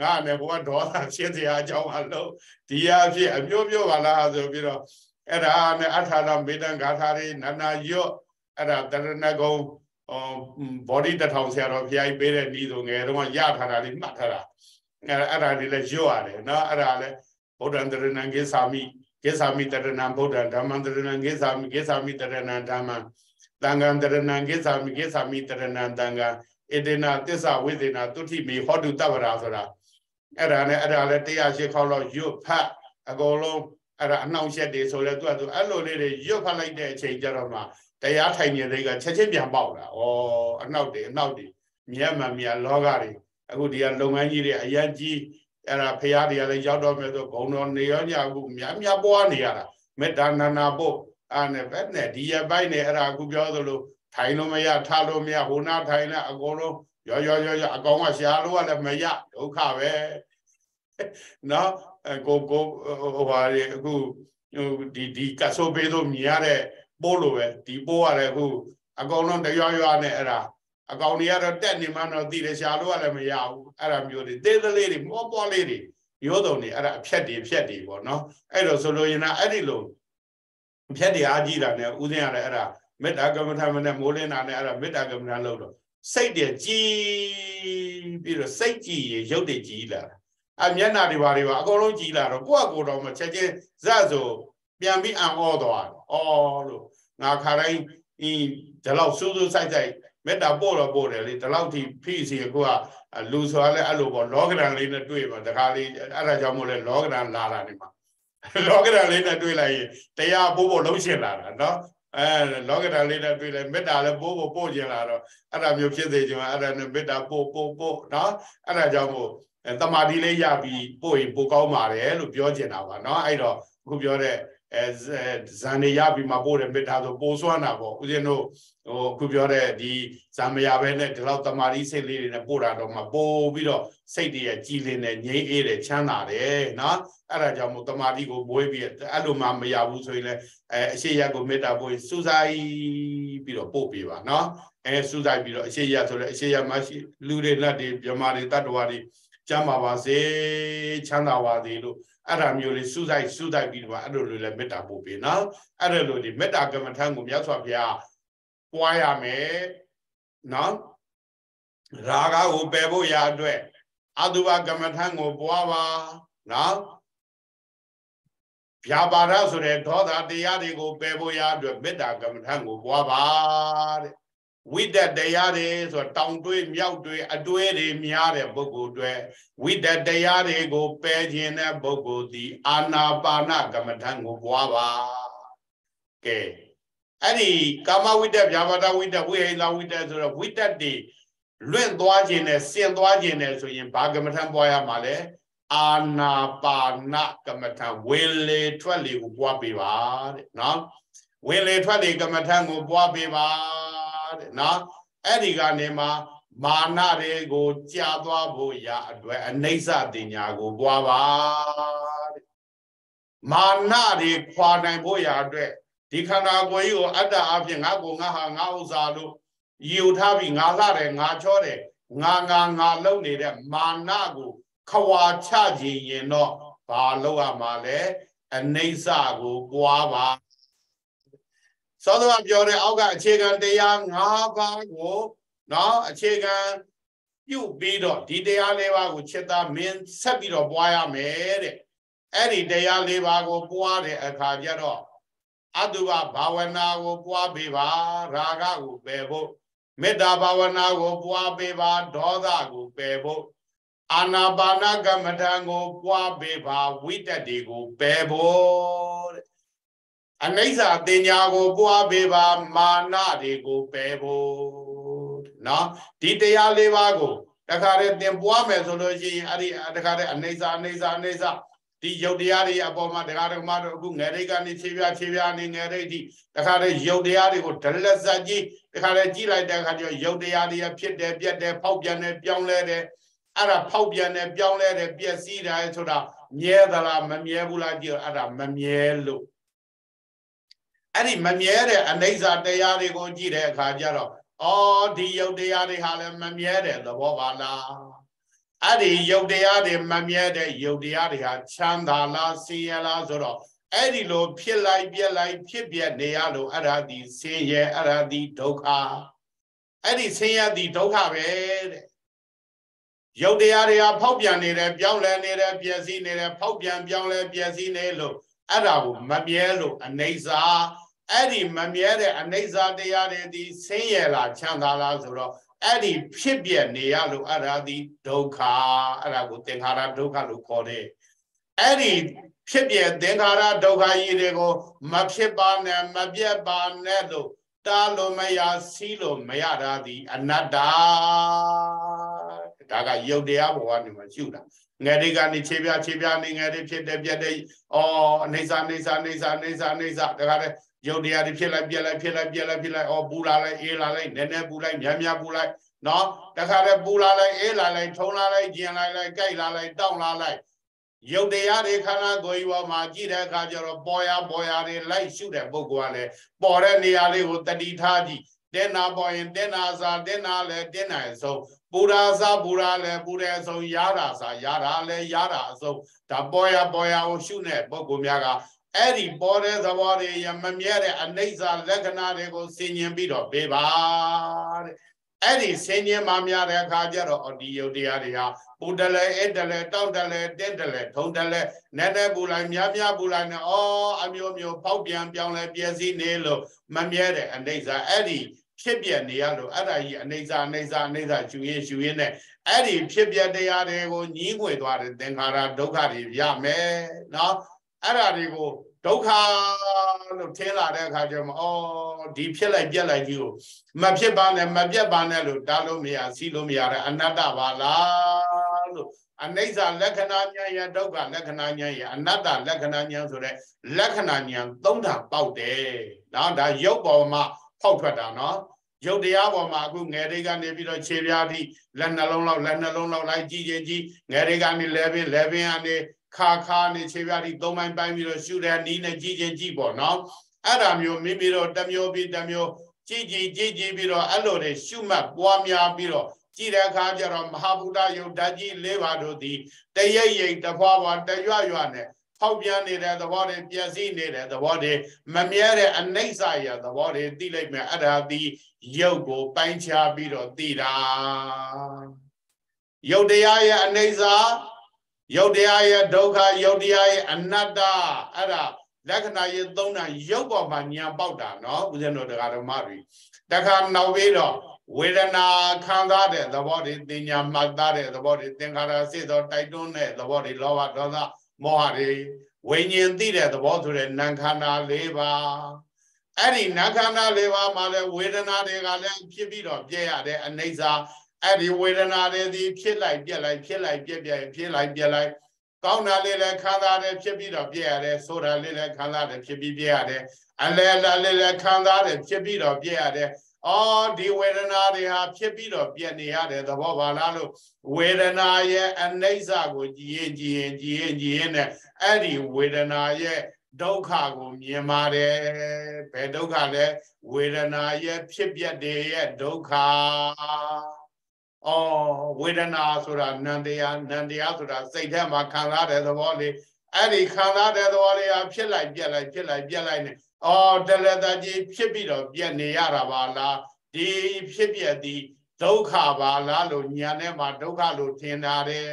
ငါနဲ့ဘဝဒေါသဖြစ်စရာအကြောင်းအလုံးဒီအဖြစ်အမျိုးမျိုးပါလားဆိုပြီးတော့အဲ့ဒါနဲ့အထာရမေတ္တဂါထာတွေနာနာရွတ်အဲ့ဒါတရဏဂုံ ဘောဒီတထောင်ဆရာတော်ဖျားကြီးပေးတဲ့ဤဆိုငယ်တော့ရထားတာလေးမှတ်ထားတာအဲ့အဲ့ဒါတွေလည်းရွတ်ရတယ်နော်အဲ့ဒါလည်းဗုဒ္ဓံတရဏံကိသာမိကိသာမိတရဏံဗုဒ္ဓံဓမ္မံတရဏံကိသာမိကိသာမိတရဏံဓမ္မံတံဃံတရဏံကိသာမိကိသာမိတရဏံတံဃံဣတေနသစ္စာဝိသေနတုတိမေဟောတုတ္တဗရာဆိုတာအဲ့ဒါနဲ့အဲ့ဒါလည်းတရားရှိခေါက်တော့ရွတ်ဖတ်အကုန်လုံးအဲ့ဒါအနှောင့်အယှက်တွေဆိုလဲသူကသူအဲ့လိုလေးတွေရွတ်ဖတ်လိုက်တဲ့အချိန်ကျတော့မှ တရားထိုင်နေတဲ့ကချက်ချင်းပြန်ပေါက်တာဩအနှောက်တွေအနှောက်တွေမြတ်မှန်မြတ်လောကတွေအခုဒီကလုပ်ငန်းကြီးတွေအရင်ကြီးအဲ့ဒါဖရာတွေကလည်းရောက်တော့မယ်ဆိုဂုံတော်နေရောညအခုများများပွားနေရတာမေတ္တာနာနာဖို့အဲ့နဲ့ဘက်နဲ့ဒီရပိုင်းနဲ့အဲ့ဒါအခုပြောသလိုထိုင်လို့မရထလို့မရဟိုနာထိုင်လဲအကုန်လုံးရောရောရောရောအကောင်ကရှာလို့ကလည်းမရဒုက္ခပဲနော်ကိုကိုဟိုဟာအခုဒီဒီကဆိုပေးလို့မြင်ရတဲ့ ပိုးလိုပဲဒီပိုးရတယ်အခုအကောင်လုံးတရွရွနဲ့အဲ့ဒါအကောင်တွေကတော့တက်နေမှတော့သိတယ်ရှာလို့ကလည်းမရဘူးအဲ့ဒါမျိုးတွေသေးသေးလေးတွေမောပွားလေးတွေမျိုးစုံတွေအဲ့ဒါအဖြက်တွေဖြက်တွေပေါ့နော်အဲ့တော့ဆိုလို့ရင်အဲ့ဒီလိုဖြက်တွေအားကြီးတာနဲ့ဥစဉ်ရတယ်အဲ့ဒါမေတ္တာကမ္မထာမနဲ့မိုးလင်းတာနဲ့အဲ့ဒါမေတ္တာကမ္မထာလို့တော့စိတ်တွေကြည်ပြီးတော့စိတ်ကြည်ရရုပ်တွေကြည်လာတာအမျက်နာတွေဘာတွေပါအကုန်လုံးကြည်လာတော့ကိုယ့်အကိုယ်တော်မှချက်ချင်းဇတ်ဆို ပြန်ပြီးအံ့ဩသွားတယ်။အော်လို့ငါခါတိုင်းဒီဒီလောက်စူးစူးဆိုင်ဆိုင်မေတ္တာပို့တော့ပို့တယ်လေဒီလောက်ထိဖိစီကိုကလူဆိုလဲအဲ့လိုပေါ့လောကရန်လေးနဲ့တွေ့ပါတခါလေးအဲ့ဒါကြောင့်မို့လဲလောကရန်လာတာနေမှာလောကရန်လေးနဲ့တွေ့လိုက်ရင်တရားပို့ဖို့လုံးရှင်းလာတာနော်အဲလောကဓာတ်လေးနဲ့တွေ့လဲမေတ္တာလည်းပို့ဖို့ပို့ကျင်လာတော့အဲ့ဒါမျိုးဖြစ်စေချင်အဲ့ဒါနဲ့မေတ္တာပို့ပို့ပို့နော်အဲ့ဒါကြောင့်မို့တမာတိလေးရပြီးပို့ရင်ပို့ကောင်းပါတယ်လို့ပြောကျင်တာပါနော်အဲ့တော့အခုပြောတဲ့ အဲဇန်နေရပြီးမှပို့တယ်မေတ္တာဆိုပို့စွမ်းတာပေါ့ဦးဇင်းတို့ဟိုအခုပြောတဲ့ဒီဇံမရဘဲနဲ့ဒီလောက်တမာတိစိတ်လေးတွေနဲ့ပို့တာတော့မှပို့ပြီးတော့စိတ်တည်းကြည်လင်တယ်ငြိမ်းအေးတယ်ချမ်းသာတယ်နော်အဲ့ဒါကြောင့်မို့တမာတိကိုမွေးပြီးအဲ့လိုမှမရဘူးဆိုရင်လည်းအဲအရှိရကိုမေတ္တာပို့စူးစိုက်ပြီးတော့ပို့ပေးပါနော်အဲစူးစိုက်ပြီးတော့အရှိရဆိုလည်းအရှိရမရှိလူတွေလက်တွေမြမာတွေတတ္တဝါတွေကျမ်းပါပါစေချမ်းသာပါစေလို့ အဲ့ဒါမျိုးလေးစူးစိုက်စူးစိုက်ပြီးတော့အဲ့လိုလိုလည်းမေတ္တာပို့ပေးနော်အဲ့ဒါလိုဒီမေတ္တာကမ္မထံကိုမြတ်စွာဘုရားပွားရမယ်နော်ရာဂကိုပယ်ဖို့ရအတွက်အတုပကမ္မထံကိုပွားပါနော်ဗျာပါဒဆိုတဲ့ဒေါသတရားတွေကိုပယ်ဖို့ရအတွက်မေတ္တာကမ္မထံကိုပွားပါတဲ့ ဝိတ္တတရားတွေဆိုတောင်တွေးမြောက်တွေးအတွဲတွေများတဲ့ပုဂ္ဂိုလ်တွေဝိတ္တတရားတွေကိုပယ်ခြင်းတဲ့ပုဂ္ဂိုလ်ဒီအာနာပါနကမ္မထံကိုပွားပါကဲအဲ့ဒီကာမဝိတ္တဗျာပါဒဝိတ္တဝိဟိလဝိတ္တဆိုတော့ဝိတ္တတွေလွင့်သွားခြင်းနဲ့ဆင်သွားခြင်းနဲ့ဆိုရင်ဘာကမ္မထံပွားရမှာလဲအာနာပါနကမ္မထံဝင်လေထွက်လေကိုပွားပေးပါတဲ့နော်ဝင်လေထွက်လေကမ္မထံကိုပွားပေးပါ တဲ့နော်အဲ့ဒီကနေမှမာနတွေကိုကြာသွားဖို့ရအတွက်အနိစ္စတင်ညာကိုပွားပါတဲ့မာနတွေခွာနိုင်ဖို့ရအတွက်ဒီခန္ဓာကိုယ်ကြီးကိုအတ္တအဖြစ်ငါကိုငါဟာငါဥစ္စာလို့ယူထားပြီးငါလှတယ်ငါချောတယ်ငါငါငါလုံနေတဲ့မာနကိုခွာချခြင်းရင်တော့ဘာလို့ရမှာလဲအနိစ္စကိုပွားပါ သောသောပြောတဲ့အောက်ကအခြေခံတရား၅ပါးကိုနော်အခြေခံပြုတ်ပြီးတော့ဒီတရား၄ပါးကိုจิตသားမင်းဆက်ပြီးတော့ပွားရမယ်တဲ့အဲ့ဒီတရား၄ပါးကိုပွားတဲ့အခါကျတော့အတုပဘာဝနာကိုပွားပေးပါရာဂကိုပယ်ဖို့မေတ္တာဘာဝနာကိုပွားပေးပါဒေါသကိုပယ်ဖို့အာနာပါနကမ္မထံကိုပွားပေးပါဝိတ္တတွေကိုပယ်ဖို့တဲ့ အနိစ္စတင်ညာကိုပွားပေးပါမာနတွေကိုပယ်ဖို့နော်ဒီတရားလေးပါးကိုတခါတည်းသင်ပွားမယ်ဆိုလို့ရှိရင်အဲ့ဒီတခါတည်းအနိစ္စအနိစ္စအနိစ္စဒီယုတ်တရားတွေအပေါ်မှာတရားဓမ္မတို့အခုငယ်ရိတ်ကနေခြေပြခြေပြနေငယ်ရိတ်ဒီတခါတည်းယုတ်တရားတွေကိုဒလက်ဇက်ကြီးတခါတည်းကြည့်လိုက်တဲ့အခါကျယုတ်တရားတွေဖြစ်တယ်ပြက်တယ်ဖောက်ပြန်တယ်ပြောင်းလဲတယ်အဲ့ဒါဖောက်ပြန်တယ်ပြောင်းလဲတယ်ပျက်စီးတယ်ဆိုတာမြဲသလားမမြဲဘူးလားကြည့်အဲ့ဒါမမြဲလို့ အဲ့ဒီမမြဲတဲ့အနိစ္စတရားတွေကိုကြည့်တဲ့အခါကျတော့အော်ဒီယုတ်တရားတွေဟာလည်းမမြဲတဲ့သဘောပါလားအဲ့ဒီယုတ်တရားတွေမမြဲတဲ့ယုတ်တရားတွေဟာချမ်းသာလားဆင်းရဲလားဆိုတော့အဲ့ဒီလိုဖြစ်လိုက်ပြက်လိုက်ဖြစ်ပြက်နေရလို့အဲ့ဒါဒီဆင်းရဲအဲ့ဒါဒီဒုက္ခအဲ့ဒီဆင်းရဲဒီဒုက္ခပဲတဲ့ရုပ်တရားတွေဟာဖောက်ပြန်နေတယ်ပြောင်းလဲနေတယ်ပျက်စီးနေတယ်ဖောက်ပြန်ပြောင်းလဲပျက်စီးနေလို့ အဲ့ဒါကိုမမြဲလို့အနေစာအဲ့ဒီမမြဲတဲ့အနေစာတရားတွေဒီဆင်းရဲလားချမ်းသာလားဆိုတော့အဲ့ဒီဖြစ်ပြနေရလို့အဲ့ဒါဒီဒုက္ခအဲ့ဒါကိုသင်္ခါရဒုက္ခလို့ခေါ်တယ်အဲ့ဒီဖြစ်ပြသင်္ခါရဒုက္ခကြီးတွေကိုမဖြစ်ပါနဲ့မပြတ်ပါနဲ့လို့တားလို့မရစီးလို့မရတာဒီအနတ္တ ဒါကယုတ်တရားဘဝနေမှာရှုတာငယ်တွေကနေခြေပြခြေပြနေငယ်တွေဖြစ်တယ်ပြတ်တယ်အော်အနေစာအနေစာအနေစာအနေစာအနေစာဒါကလည်းယုတ်တရားတွေဖြစ်လိုက်ပြက်လိုက်ဖြစ်လိုက်ပြက်လိုက်ဖြစ်လိုက်အော်ပူလာလိုက်အေးလာလိုက်နည်းနည်းပူလိုက်များများပူလိုက်နော်တခါလည်းပူလာလိုက်အေးလာလိုက်ထုံလာလိုက်ကျင်လိုက်လိုက်ကြိုက်လာလိုက်တောင့်လာလိုက်ယုတ်တရားတွေခန္ဓာကိုယ်ကြီးပေါ်မှာကြည့်တဲ့အခါကျတော့ပေါ်ရပေါ်ရတွေလိုက်ရှုတဲ့ပုဂ္ဂိုလ်ကလည်းပေါ်တဲ့နေရာလေးကိုတတိထားကြည့်တင်းနာပေါ်ရင်တင်းနာစာတင်းနာလည်းတင်းနာအစုံ ပူရာစာပူရာလည်းပူတဲ့အစုံရတာစာရတာလည်းရတာအစုံဒါပေါ်ရပေါ်ရကိုရှုတဲ့ပုဂ္ဂိုလ်များကအဲ့ဒီပေါ်တဲ့သဘောတွေရမမြဲတဲ့အနိစ္စလက္ခဏာတွေကိုဆင်ញင်ပြီးတော့ပေးပါတဲ့အဲ့ဒီဆင်ញင်မှများတဲ့အခါကျတော့အဒီယုတ်တရားတွေဟာပူတလဲအဲ့တလဲတောက်တလဲတင်းတလဲထုံတလဲနဲနဲပူလိုက်များများပူလိုက်နဲ့ဩအမျိုးမျိုးဖောက်ပြန်ပြောင်းလဲပြည့်စည်နေလို့မမြဲတဲ့အနေစာအဲ့ဒီ ဖြစ်ပြနေရလို့အဲ့ဒါကြီးအနေစာအနေစာအနေစာယူရင်ယူရင်နဲ့အဲ့ဒီဖြစ်ပြတရားတွေကိုညင်းငွေသွားတဲ့သင်္ခါရဒုက္ခတွေရမယ်နော်အဲ့ဒါတွေကိုဒုက္ခလို့ထင်လာတဲ့အခါကျမှဩဒီဖြစ်လိုက်ပြက်လိုက်ကြီးကိုမဖြစ်ပါနဲ့မပြက်ပါနဲ့လို့တားလို့မရစီးလို့မရတဲ့အနတ္တပါလားလို့အနိစ္စလက္ခဏာဉာဏ်ရဒုက္ခလက္ခဏာဉာဏ်ရအနတ္တလက္ခဏာဉာဏ်ဆိုတဲ့လက္ခဏာဉာဏ်သုံးတာပေါက်တယ်နော်ဒါရုပ်ပေါ်မှာ ဖောက်ထွက်တာနော်ရုပ်တရားပေါ်မှာအခုငယ်တွေကနေပြီးတော့ခြေပြားထိလက်နှလုံးလောက်လက်နှလုံးလောက်လိုက်ကြည့်ချင်းကြည့်ငယ်တွေကနေလဲပင်လဲပင်ကနေခါခါနေခြေပြားထိသုံးပိုင်းပိုင်းပြီးတော့ရှုတဲ့နီးနဲ့ကြည့်ချင်းကြည့်ပေါ့နော်အဲ့ဒါမျိုးမိမိတို့တစ်မျိုးပြီးတစ်မျိုးကြည့်ကြည့်ကြည့်ကြည့်ပြီးတော့အဲ့လိုတွေရှုမှတ်ပွားများပြီးတော့ကြည့်တဲ့အခါကျတော့မဟာဗုဒ္ဓယုတ်ဓာတ်ကြီး၄ပါးတို့သည်တရိပ်ရိပ်တဖွာဖွာတရွရွနဲ့ ဖောက်ပြန်နေတဲ့သဘောတွေပျက်စီးနေတဲ့သဘောတွေမမြဲတဲ့အနိစ္စရသဘောတွေသိလိုက်မယ်အဲ့ဒါသည်ရုပ်ကိုပိုင်းခြားပြီးတော့သိတာရုပ်တရားရဲ့အနိစ္စရုပ်တရားရဲ့ဒုက္ခရုပ်တရားရဲ့အနတ္တအဲ့ဒါလက္ခဏာရဲ့သုံးတာရုပ်ပေါ်မှာညာပေါက်တာနော်ဦးဇင်းတို့တရားတော်မတွေတခါနောက်ပြီးတော့ဝေဒနာခံစားတဲ့သဘောတွေတင်ညာမှတ်သားတဲ့သဘောတွေသင်္ခါရစိတ်သောတိုက်တွန်းတဲ့သဘောတွေလောဘဒေါသ မောဟတွေဝိညာဉ်သိတဲ့သဘောဆိုတဲ့နာခန္ဓာ၄ပါးအဲ့ဒီနာခန္ဓာ၄ပါးမှာလည်းဝေဒနာတွေကလည်းဖြစ်ပြီးတော့ပြည့်ရတဲ့အနေစာအဲ့ဒီဝေဒနာတွေဒီဖြစ်လိုက်ပြက်လိုက်ဖြစ်လိုက်ပြက်ပြက်ဖြစ်လိုက်ပြက်လိုက်ကောင်းတာလေးလည်းခံစားတယ်ဖြစ်ပြီးတော့ပြည့်ရတယ်ဆိုတာလေးလည်းခံစားတယ်ဖြစ်ပြီးပြည့်ရတယ်အလဲလာလေးလည်းခံစားတယ်ဖြစ်ပြီးတော့ပြည့်ရတယ် အော်ဒီဝေဒနာတွေဟာဖြစ်ပြီးတော့ပြည့်နေရတဲ့သဘောပါလားလို့ဝေဒနာရဲ့အနိစ္စကိုကြည်ရင်ကြည်ရင်ကြည်ရင်ကြည်ရင်နဲ့အဲ့ဒီဝေဒနာရဲ့ဒုက္ခကိုမြင်ပါတယ်ဘယ်ဒုက္ခလဲဝေဒနာရဲ့ဖြစ်ပြတဲ့ရဲ့ဒုက္ခအော်ဝေဒနာဆိုတာနန္တရားနန္တရားဆိုတာစိတ်ထဲမှာခံစားတဲ့သဘောလေးအဲ့ဒီခံစားတဲ့သဘောလေးဟာဖြစ်လိုက်ပြက်လိုက်ဖြစ်လိုက်ပြက်လိုက်နေ အော်တလတကြီးဖြစ်ပြီးတော့ပြက်နေရတာပါလားဒီဖြစ်ပြက်သည်ဒုက္ခပါလားလို့ညာထဲမှာဒုက္ခလို့ထင်တာတယ်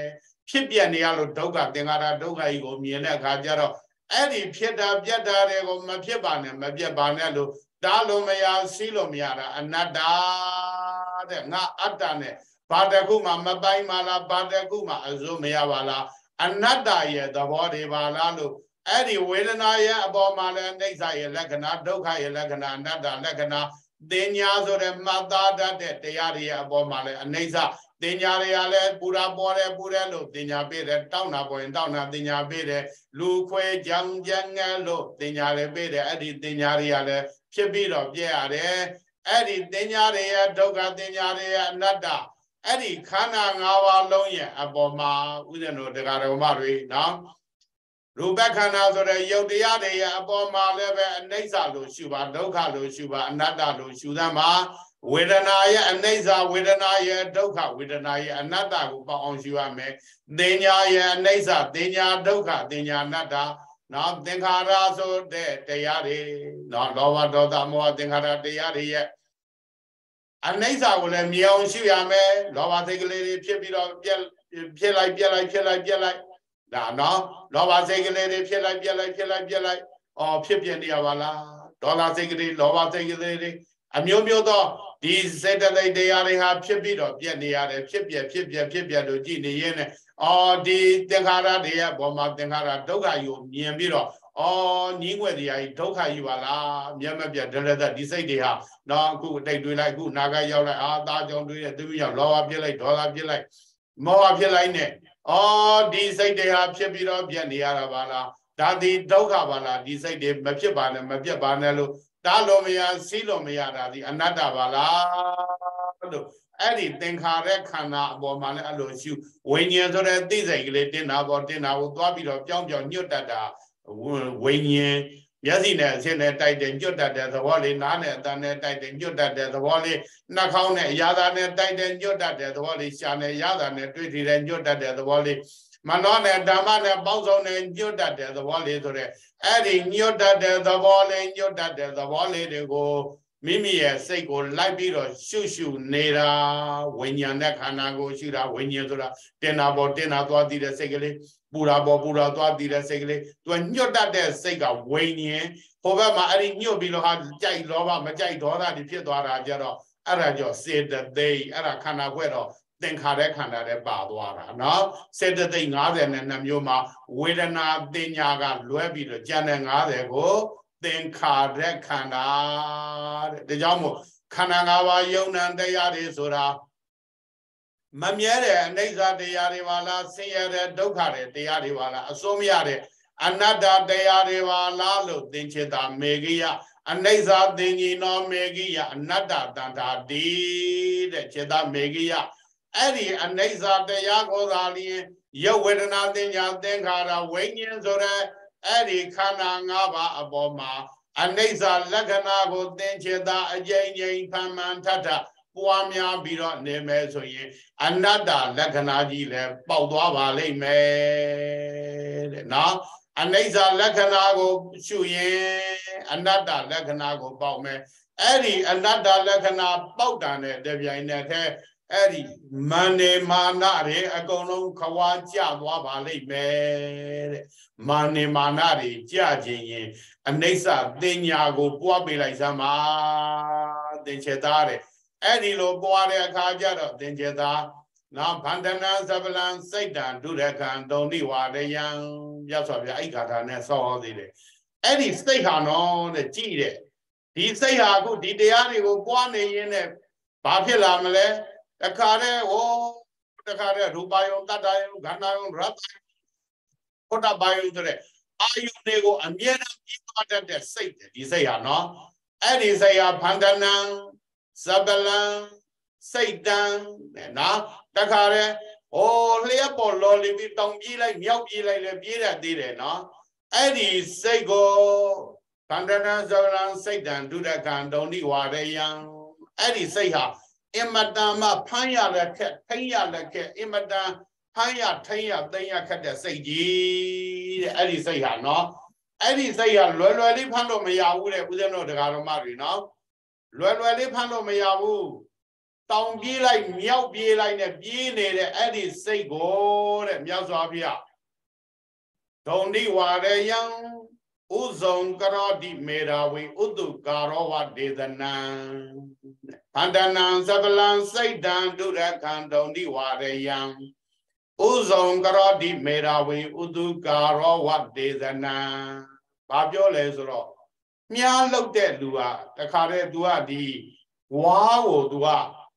ဖြစ်ပြက်နေရလို့ဒုက္ခသင်္ခါရဒုက္ခကြီးကိုမြင်တဲ့အခါကျတော့အဲ့ဒီဖြစ်တာပြက်တာတွေကိုမဖြစ်ပါနဲ့မပြက်ပါနဲ့လို့တားလို့မရစီးလို့မရတာအနတ္တတဲ့ငါအတ္တနဲ့ဘာတခုမှမပိုင်ပါလားဘာတခုမှအစိုးမရပါလားအနတ္တရဲ့သဘောတွေပါလားလို့ အဲ့ဒီဝေဒနာရဲ့အပေါ်မှာလည်းအိဋ္ဌရဲ့လက္ခဏာဒုက္ခရဲ့လက္ခဏာအနတ္တလက္ခဏာတင်ညာဆိုတဲ့မှတ်သားတတ်တဲ့တရားတွေရဲ့အပေါ်မှာလည်းအိဋ္ဌတင်ညာတွေကလည်းပူရာပေါ်တယ်ပူတယ်လို့တင်ညာပေးတယ်တောက်နာပေါ်ရင်တောက်နာတင်ညာပေးတယ်လူခွဲကြံကြံငယ်လို့တင်ညာလည်းပေးတယ်အဲ့ဒီတင်ညာတွေကလည်းဖြစ်ပြီးတော့ပြည့်ရတယ်အဲ့ဒီတင်ညာတွေရဲ့ဒုက္ခတင်ညာတွေရဲ့အနတ္တအဲ့ဒီခန္ဓာ၅ပါးလုံးရဲ့အပေါ်မှာဥဒ္ဒနောတရားတော်မတွေနော် ရူပခန္ဓာဆိုတဲ့ယုတ်တရားတွေရဲ့အပေါ်မှာလည်းပဲအနိစ္စလို့ရှုပါဒုက္ခလို့ရှုပါအနတ္တလို့ရှုသမှာဝေဒနာရဲ့အနိစ္စဝေဒနာရဲ့ဒုက္ခဝေဒနာရဲ့အနတ္တကိုပေါအောင်ရှုရမယ်သင်ညာရဲ့အနိစ္စသင်ညာဒုက္ခသင်ညာအနတ္တနော်သင်္ခါရဆိုတဲ့တရားတွေနော်လောဘဒေါသမောဟသင်္ခါရတရားတွေရဲ့အနိစ္စကိုလည်းမြင်အောင်ရှုရမယ်လောဘစိတ်ကလေးတွေဖြစ်ပြီးတော့ပြက်ဖြစ်လိုက်ပြက်လိုက်ဖြစ်လိုက်ပြက်လိုက် ဒါနော်လောဘစိတ်ကလေးတွေဖြစ်လိုက်ပြက်လိုက်ဖြစ်လိုက်ပြက်လိုက်အော်ဖြစ်ပြနေရပါလားဒေါသစိတ်ကလေးလောဘစိတ်ကလေးတွေအမျိုးမျိုးသောဒီစေတသိက်တရားတွေဟာဖြစ်ပြီးတော့ပြက်နေရတယ်ဖြစ်ပြက်ဖြစ်ပြက်ဖြစ်ပြက်လို့ကြည်နေရင်လည်းအော်ဒီသင်္ခါရတွေရဲ့ဘောမှာသင်္ခါရဒုက္ခယူမြင်ပြီးတော့အော်ညီးွယ်တရားကြီးဒုက္ခယူပါလားမျက်မပြတ်ဒလသက်ဒီစိတ်တွေဟာတော့အခုအတိတ်တွေးလိုက်အခုနာဂရောက်လိုက်အာသားကြောင့်တွေးတဲ့သူရောက်လောဘပြစ်လိုက်ဒေါသပြစ်လိုက်မောဟပြစ်လိုက်နဲ့ အော်ဒီစိတ်တွေဟာဖြစ်ပြီးတော့ပြက်နေရတာပါလားဒါဒီဒုက္ခပါလားဒီစိတ်တွေမဖြစ်ပါနဲ့မပြတ်ပါနဲ့လို့တားလို့မရစီးလို့မရတာဒီအနတ္တပါလားလို့အဲ့ဒီသင်္ခါရခန္ဓာအပေါ်မှာလည်းအဲ့လိုရှုဝိညာဉ်ဆိုတဲ့သိစိတ်ကလေးတင်တာပေါ်တင်တာကိုသွားပြီးတော့ပြောင်းပြောင်းညွတ်တတ်တာဝိညာဉ် မျက်စိနဲ့အဆင့်နဲ့တိုက်တယ်ညွတ်တတ်တဲ့သဘောလေးနားနဲ့အသံနဲ့တိုက်တယ်ညွတ်တတ်တဲ့သဘောလေးနှာခေါင်းနဲ့အရာသာနဲ့တိုက်တယ်ညွတ်တတ်တဲ့သဘောလေးရှာနဲ့ရသာနဲ့တွေ့ထီတဲ့ညွတ်တတ်တဲ့သဘောလေးမနောနဲ့ဓမ္မနဲ့ပေါင်းစုံနဲ့ညွတ်တတ်တဲ့သဘောလေးဆိုတဲ့အဲ့ဒီညွတ်တတ်တဲ့သဘောလေးညွတ်တတ်တဲ့သဘောလေးတွေကို မိမိရဲ့စိတ်ကိုလိုက်ပြီးတော့ရှုရှုနေတာဝိညာဉ်နဲ့ခန္ဓာကိုရှုတာဝိညာဉ်ဆိုတာတင်တာပေါ်တင်တာသွားတည်တဲ့စိတ်ကလေးပူတာပေါ်ပူတာသွားတည်တဲ့စိတ်ကလေးသူကညွတ်တတ်တဲ့စိတ်ကဝိညာဉ်ဟိုဘက်မှာအဲ့ဒီညွတ်ပြီးတော့ဟာကြိုက်လောဘမကြိုက်ဒေါသတွေဖြစ်သွားတာကြတော့အဲ့ဒါကြောင့်စေတသိက်အဲ့ဒါခန္ဓာခွဲတော့သင်္ခါရခန္ဓာလည်းပါသွားတာเนาะစေတသိက်52မျိုးမှာဝေဒနာတင်ညာကလွဲပြီးတော့ကျန်တဲ့90ကို သင်္ခါရခန္ဓာတဲ့ဒါကြောင့်မို့ခန္ဓာ၅ပါးယုံနံတရားတွေဆိုတာမမြဲတဲ့အနိစ္စတရားတွေပါလားဆင်းရဲတဲ့ဒုက္ခတွေတရားတွေပါလားအစိုးမရတဲ့အနတ္တတရားတွေပါလားလို့သင်္ချေတာမေဂိယအနိစ္စသင်္ကြီးနောမေဂိယအနတ္တတန္တာတိတဲ့ခြေတာမေဂိယအဲ့ဒီအနိစ္စတရားကိုသာလျင်ရုပ်ဝေဒနာသင်ညာသင်္ခါရဝိညာဉ်ဆိုတဲ့ အဲ့ဒီခန္ဓာ၅ပါးအပေါ်မှာအနိစ္စလက္ခဏာကိုသင်္ချေတာအကျဉ်းချင်းဖန်မှန်ထထပွားများပြီးတော့နေမယ်ဆိုရင်အနတ္တလက္ခဏာကြီးလည်းပေါက်သွားပါလိမ့်မယ်တဲ့နော်အနိစ္စလက္ခဏာကိုရှုရင်အနတ္တလက္ခဏာကိုပေါက်မယ်အဲ့ဒီအနတ္တလက္ခဏာပေါက်တာနဲ့တပြိုင်နက်တည်း အဲ့ဒီမန္နေမာနတွေအကုန်လုံးခွာကြသွားပါလိမ့်မယ်တဲ့မာနေမာနတွေကြခြင်းရင်အနိစ္စတင်ညာကိုပွားပေးလိုက်စမ်းပါသင်္ချေသားတဲ့အဲ့ဒီလိုပွားတဲ့အခါကျတော့သင်္ချေသားနော်ဗန္ဒနာသဗလံစိတ်တံဒုရကံတုံနိဝရယံမြတ်စွာဘုရားအဲ့ခါထာနဲ့ဆောဟောသေးတယ်အဲ့ဒီစိတ်ဟာနော်တဲ့ကြည့်တဲ့ဒီစိတ်ဟာအခုဒီတရားတွေကိုပွားနေရင်းနဲ့ဘာဖြစ်လာမလဲ တခါတည်းဟောတခါတည်းရူပယုံတတ္တယုံခန္ဓာယုံရတ္တဖုဒ္ဓဘာယုံဆိုတဲ့အာယုန်တွေကိုအမြဲတမ်းပြီးသွားတတ်တဲ့စိတ်ဒီစိတ်ဟာနော်အဲ့ဒီစိတ်ဟာဖန္ဒနံဇပလံစိတ်တံနဲ့နော်တခါတည်းဟိုလျှက်ပေါ်လော်လီပြီးတောင်ပြေးလိုက်မြောက်ပြေးလိုက်လည်းပြေးတတ်သေးတယ်နော်အဲ့ဒီစိတ်ကိုခန္ဓာဇဝလံစိတ်တံဒုရကံဒုံနိဝရယံအဲ့ဒီစိတ်ဟာ အင်မတန်မှဖမ်းရလက်ခက်ထိမ့်ရလက်ခက်အင်မတန်ဖမ်းရထိမ့်ရသိမ့်ရခက်တဲ့စိတ်ကြီးတဲ့အဲ့ဒီစိတ်ဟာနော်အဲ့ဒီစိတ်ဟာလွယ်လွယ်လေးဖမ်းလို့မရဘူးတဲ့ဦးဇင်းတို့တရားတော်မတွေနော်လွယ်လွယ်လေးဖမ်းလို့မရဘူးတောင်ပြေးလိုက်မြောက်ပြေးလိုက်နဲ့ပြေးနေတဲ့အဲ့ဒီစိတ်ကိုတဲ့မြတ်စွာဘုရားဒုံဒီဝရယံဥဇုံကရောတိမေရာဝေဥတုကာရောဝဒေသနံ အန္တနံသဗလံစိတ်တံဒုရခံတုံတိဝရယံဥဇုံကရောတိမေရာဝေဥတုကာရောဝဒေသနံဘာပြောလဲဆိုတော့မြားလောက်တဲ့လူကတခါတည်းသူကဒီဝါးကိုသူက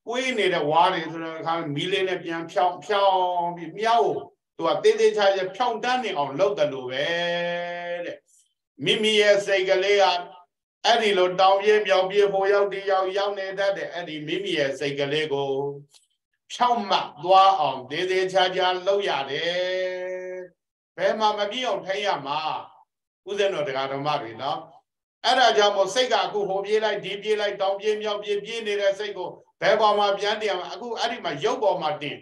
ပွေးနေတဲ့ဝါးတွေဆိုတော့တခါမီးလေးနဲ့ပြန်ဖြောင်းဖြောင်းပြီးမြားကိုသူကတေးသေးချာချာဖြောင်းတန်းနေအောင်လုပ်တယ်လို့ပဲတဲ့မိမိရဲ့စိတ်ကလေးက အဲ့ဒီလိုတောင်ပြေးမြောင်ပြေးဟိုရောက်ဒီရောက်ရောက်နေတတ်တဲ့အဲ့ဒီမိမိရဲ့စိတ်ကလေးကိုဖြောင့်မတ်သွားအောင်ဒေသေးချာချာလုပ်ရတယ်ဘယ်မှာမပြည့်အောင်ထိရမှာဥစဉ်တော်တရားဓမ္မတွေနော်အဲ့ဒါကြောင့်မို့စိတ်ကအခုဟိုပြေးလိုက်ဒီပြေးလိုက်တောင်ပြေးမြောက်ပြေးပြေးနေတဲ့စိတ်ကိုဘယ်ပေါ်မှာပြန်တင်အောင်အခုအဲ့ဒီမှာရုပ်ပေါ်မှာတင်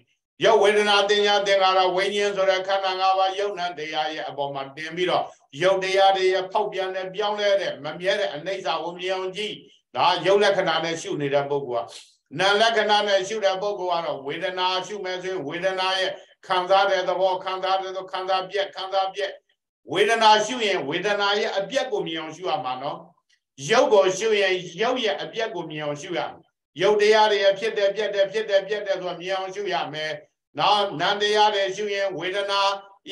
ရုပ်ဝေဒနာတင်ညာသင်္ခါရဝိညာဉ်ဆိုတဲ့ခန္ဓာ၅ပါးယုံနဲ့တရားရဲ့အပေါ်မှာတင်ပြီးတော့ရုပ်တရားတွေရဲ့ဖောက်ပြန်တဲ့ပြောင်းလဲတဲ့မမြဲတဲ့အနိစ္စဝမြင်အောင်ကြည့်ဒါရုပ်လက္ခဏာနဲ့ရှုနေတဲ့ပုဂ္ဂိုလ်ကနာလက္ခဏာနဲ့ရှုတဲ့ပုဂ္ဂိုလ်ကတော့ဝေဒနာရှုမယ်ဆိုရင်ဝေဒနာရဲ့ခံစားတဲ့သဘောခံစားတဲ့သဘောခံစားပြက်ခံစားပြက်ဝေဒနာရှုရင်ဝေဒနာရဲ့အပြက်ကိုမြင်အောင်ရှုရမှာနော်ရုပ်ကိုရှုရင်ရုပ်ရဲ့အပြက်ကိုမြင်အောင်ရှုရမယ် ရုပ်တရားတွေဖြစ်တယ်ပြက်တယ်ဖြစ်တယ်ပြက်တယ်ဆိုမြင်အောင်ရှုရမယ်နော်နံတရားတွေရှုရင်ဝေဒနာ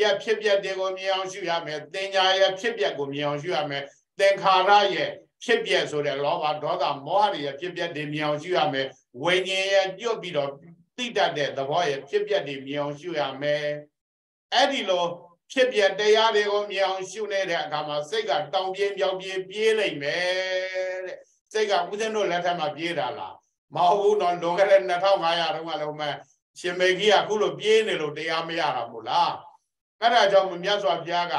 ရဲ့ဖြစ်ပြက်တွေကိုမြင်အောင်ရှုရမယ်သင်ညာရဲ့ဖြစ်ပြက်ကိုမြင်အောင်ရှုရမယ်သင်္ခါရရဲ့ဖြစ်ပြက်ဆိုတဲ့လောဘဒေါသမောဟတွေရဲ့ဖြစ်ပြက်တွေမြင်အောင်ရှုရမယ်ဝိညာဉ်ရဲ့ညွတ်ပြီးတော့သိတတ်တဲ့သဘောရဲ့ဖြစ်ပြက်တွေမြင်အောင်ရှုရမယ်အဲ့ဒီလိုဖြစ်ပြတရားတွေကိုမြင်အောင်ရှုနေတဲ့အခါမှာစိတ်ကတောင်ပြင်းပြောင်ပြင်းပြေးလိုက်မယ်တဲ့စိတ်ကဦးဇင်းတို့လက်ထက်မှာပြေးတာလား မဟုတ်ဘူးတော့လွန်ခဲ့တဲ့2500တုန်းကလည်းမှရှင်မေကြီးကအခုလိုပြေးနေလို့တရားမရတာမို့လားအဲ့ဒါကြောင့်မြတ်စွာဘုရားက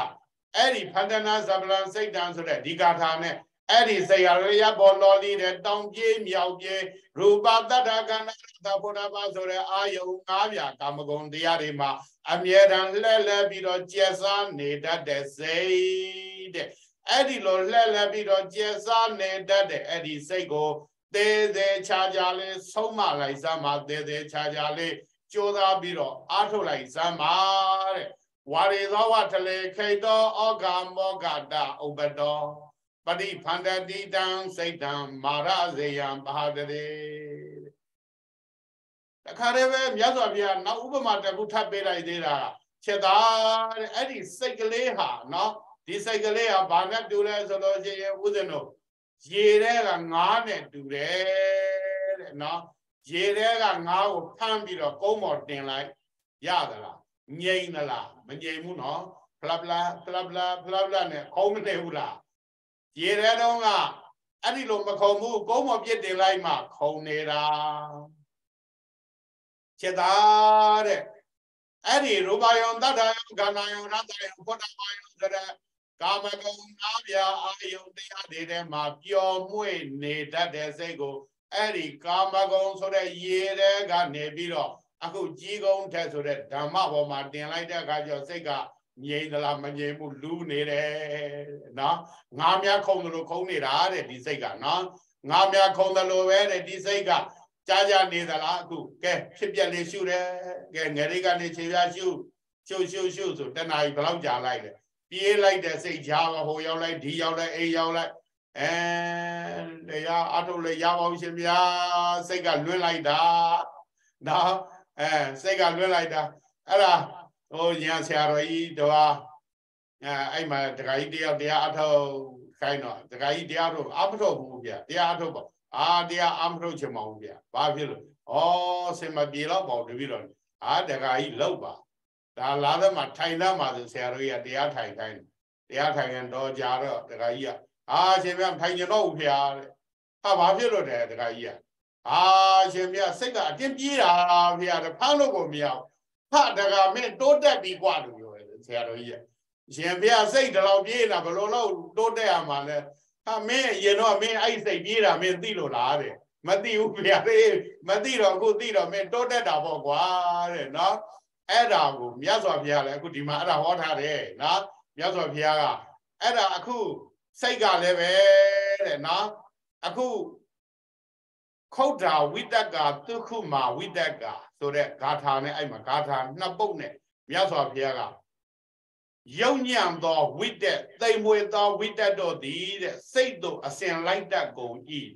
အဲ့ဒီဖန္တနာဇဗလံစိတ်တံဆိုတဲ့ဒီကာထာနဲ့အဲ့ဒီစေရရဘောလော်လီတဲ့တောင်ပြေးမြောက်ပြေးရူပတတ္တကန္နသဘုရားပါဆိုတဲ့အာယုံ၅ပြာကာမဂုဏ်တရားတွေမှာအမြဲတမ်းလှည့်လည်ပြီးတော့ကျက်စားနေတတ်တဲ့စိတ်တဲ့အဲ့ဒီလိုလှည့်လည်ပြီးတော့ကျက်စားနေတတ်တဲ့အဲ့ဒီစိတ်ကို သေးသေးချာချာလေးဆုံးမလိုက်စမ်းပါသေးသေးချာချာလေးကြိုးစားပြီးတော့အားထုတ်လိုက်စမ်းပါတဲ့ဝါရီသောဝထလေခိတောဩဃမောဂတဥပတောပရိဖန္တတိတံစိတ်တံမာရဇေယံပါဟတရေတခါတည်းပဲမြတ်စွာဘုရားနောက်ဥပမာတစ်ခုထပ်ပေးလိုက်သေးတာချက်သားတဲ့အဲ့ဒီစိတ်ကလေးဟာနော်ဒီစိတ်ကလေးဟာဘာနဲ့တူလဲဆိုလို့ရှိရင်ဥဒ္ဒနော ရေထဲကငါးနဲ့တူတယ်တဲ့နော်ရေထဲကငါးကိုဖမ်းပြီးတော့ကုန်းပေါ်တင်လိုက်ရသလားငြိမ့်သလားမငြိမ့်ဘူးနော်ဖလပလာဖလပလာဖလပလာနဲ့ခုံးမတည့်ဘူးလားရေထဲတုန်းကအဲ့ဒီလိုမခုံဘူးကုန်းပေါ်ပြစ်တင်လိုက်မှခုံနေတာချက်သားတဲ့အဲ့ဒီရူပယုံတတ္တယုံခန္ဓာယုံရတ္တယုံဘုဒ္ဓဘာယုံဆိုတဲ့ ကာမဂုဏ်ငါးပြာအာယုံတရားတွေထဲမှာပျော်မွေ့နေတတ်တဲ့စိတ်ကိုအဲ့ဒီကာမဂုဏ်ဆိုတဲ့ရေထဲကနေပြီးတော့အခုကြီးကုန်းထက်ဆိုတဲ့ဓမ္မပေါ်မှာတင်လိုက်တဲ့အခါကျစိတ်ကငြိမ်သလားမငြိမ်ဘူးလူးနေတယ်နော်ငါးများခုံတယ်လို့ခုံနေတာတဲ့ဒီစိတ်ကနော်ငါးများခုံတယ်လို့ပဲတဲ့ဒီစိတ်ကကြာကြာနေသလားအခုကဲဖြစ်ပြက်လေးရှုတယ်ကဲငရိကနေခြေပြရှုရှုရှုရှုဆိုတဏှာကြီးဘယ်လောက်ကြာလိုက်လဲ ပြေးလိုက်တဲ့စိတ်ကြားဟိုရောက်လိုက်ဒီရောက်လိုက်အိမ်ရောက်လိုက်အဲတရားအထုတ်လေရပါဦးရှင်ဗျာစိတ်ကလွတ်လိုက်တာနော်အဲစိတ်ကလွတ်လိုက်တာအဲ့ဒါဟိုညာဆရာတော်ကြီးတော့အဲအဲ့မှာဒကာကြီးတယောက်တရားအထုတ်ခိုင်းတော့ဒကာကြီးတရားထုတ်အမထုတ်ဘူးဗျာတရားအထုတ်ပေါ့အာတရားအမထုတ်ချင်မအောင်ဗျာဘာဖြစ်လို့ဩစင်မပြေတော့ပေါ့တပည့်တော်အာဒကာကြီးလောက်ပါ ဒါလာတဲ့မှာထိုင်သားမှာဆိုဆရာတော်ကြီးကတရားထိုင်ခိုင်းတရားထိုင်ရင်တော့ကြာတော့ဒကာကြီးကအာရှင်မြတ်ထိုင်ကြတော့ဘူးဖျားတဲ့ဟာဘာဖြစ်လို့လဲဒကာကြီးကအာရှင်မြတ်စိတ်ကအတင်းပြေးတာဖျားတဲ့ဖမ်းလို့ကိုမရဘူးဟာဒကာမင်းတိုးတက်ပြီกว่าလို့ပြောတယ်ဆရာတော်ကြီးကရှင်ဖျားစိတ်တလောက်ပြေးတာဘယ်လိုလုပ်တိုးတက်ရမှာလဲဟာမင်းရင်တော့မင်းအဲ့စိတ်ပြေးတာမင်းသိလို့လားတဲ့မသိဘူးဗျာလေမသိတော့အခုသိတော့မင်းတိုးတက်တာပေါ့ကွာတဲ့နော် အဲ့ဒါကိုမြတ်စွာဘုရားလည်းအခုဒီမှာအဲ့ဒါဟောထားတယ်နော်မြတ်စွာဘုရားကအဲ့ဒါအခုစိတ်ကလည်းပဲတဲ့နော်အခုခုတ်တာဝိတက်ကဒုက္ခမာဝိတက်ကဆိုတဲ့ဂါထာနဲ့အဲ့မှာဂါထာနှစ်ပုဒ်နဲ့မြတ်စွာဘုရားကယုံညံသောဝိတက်သိမ်မွေသောဝိတက်တို့သည်တဲ့စိတ်တို့အစဉ်လိုက်တတ်ကုန်၏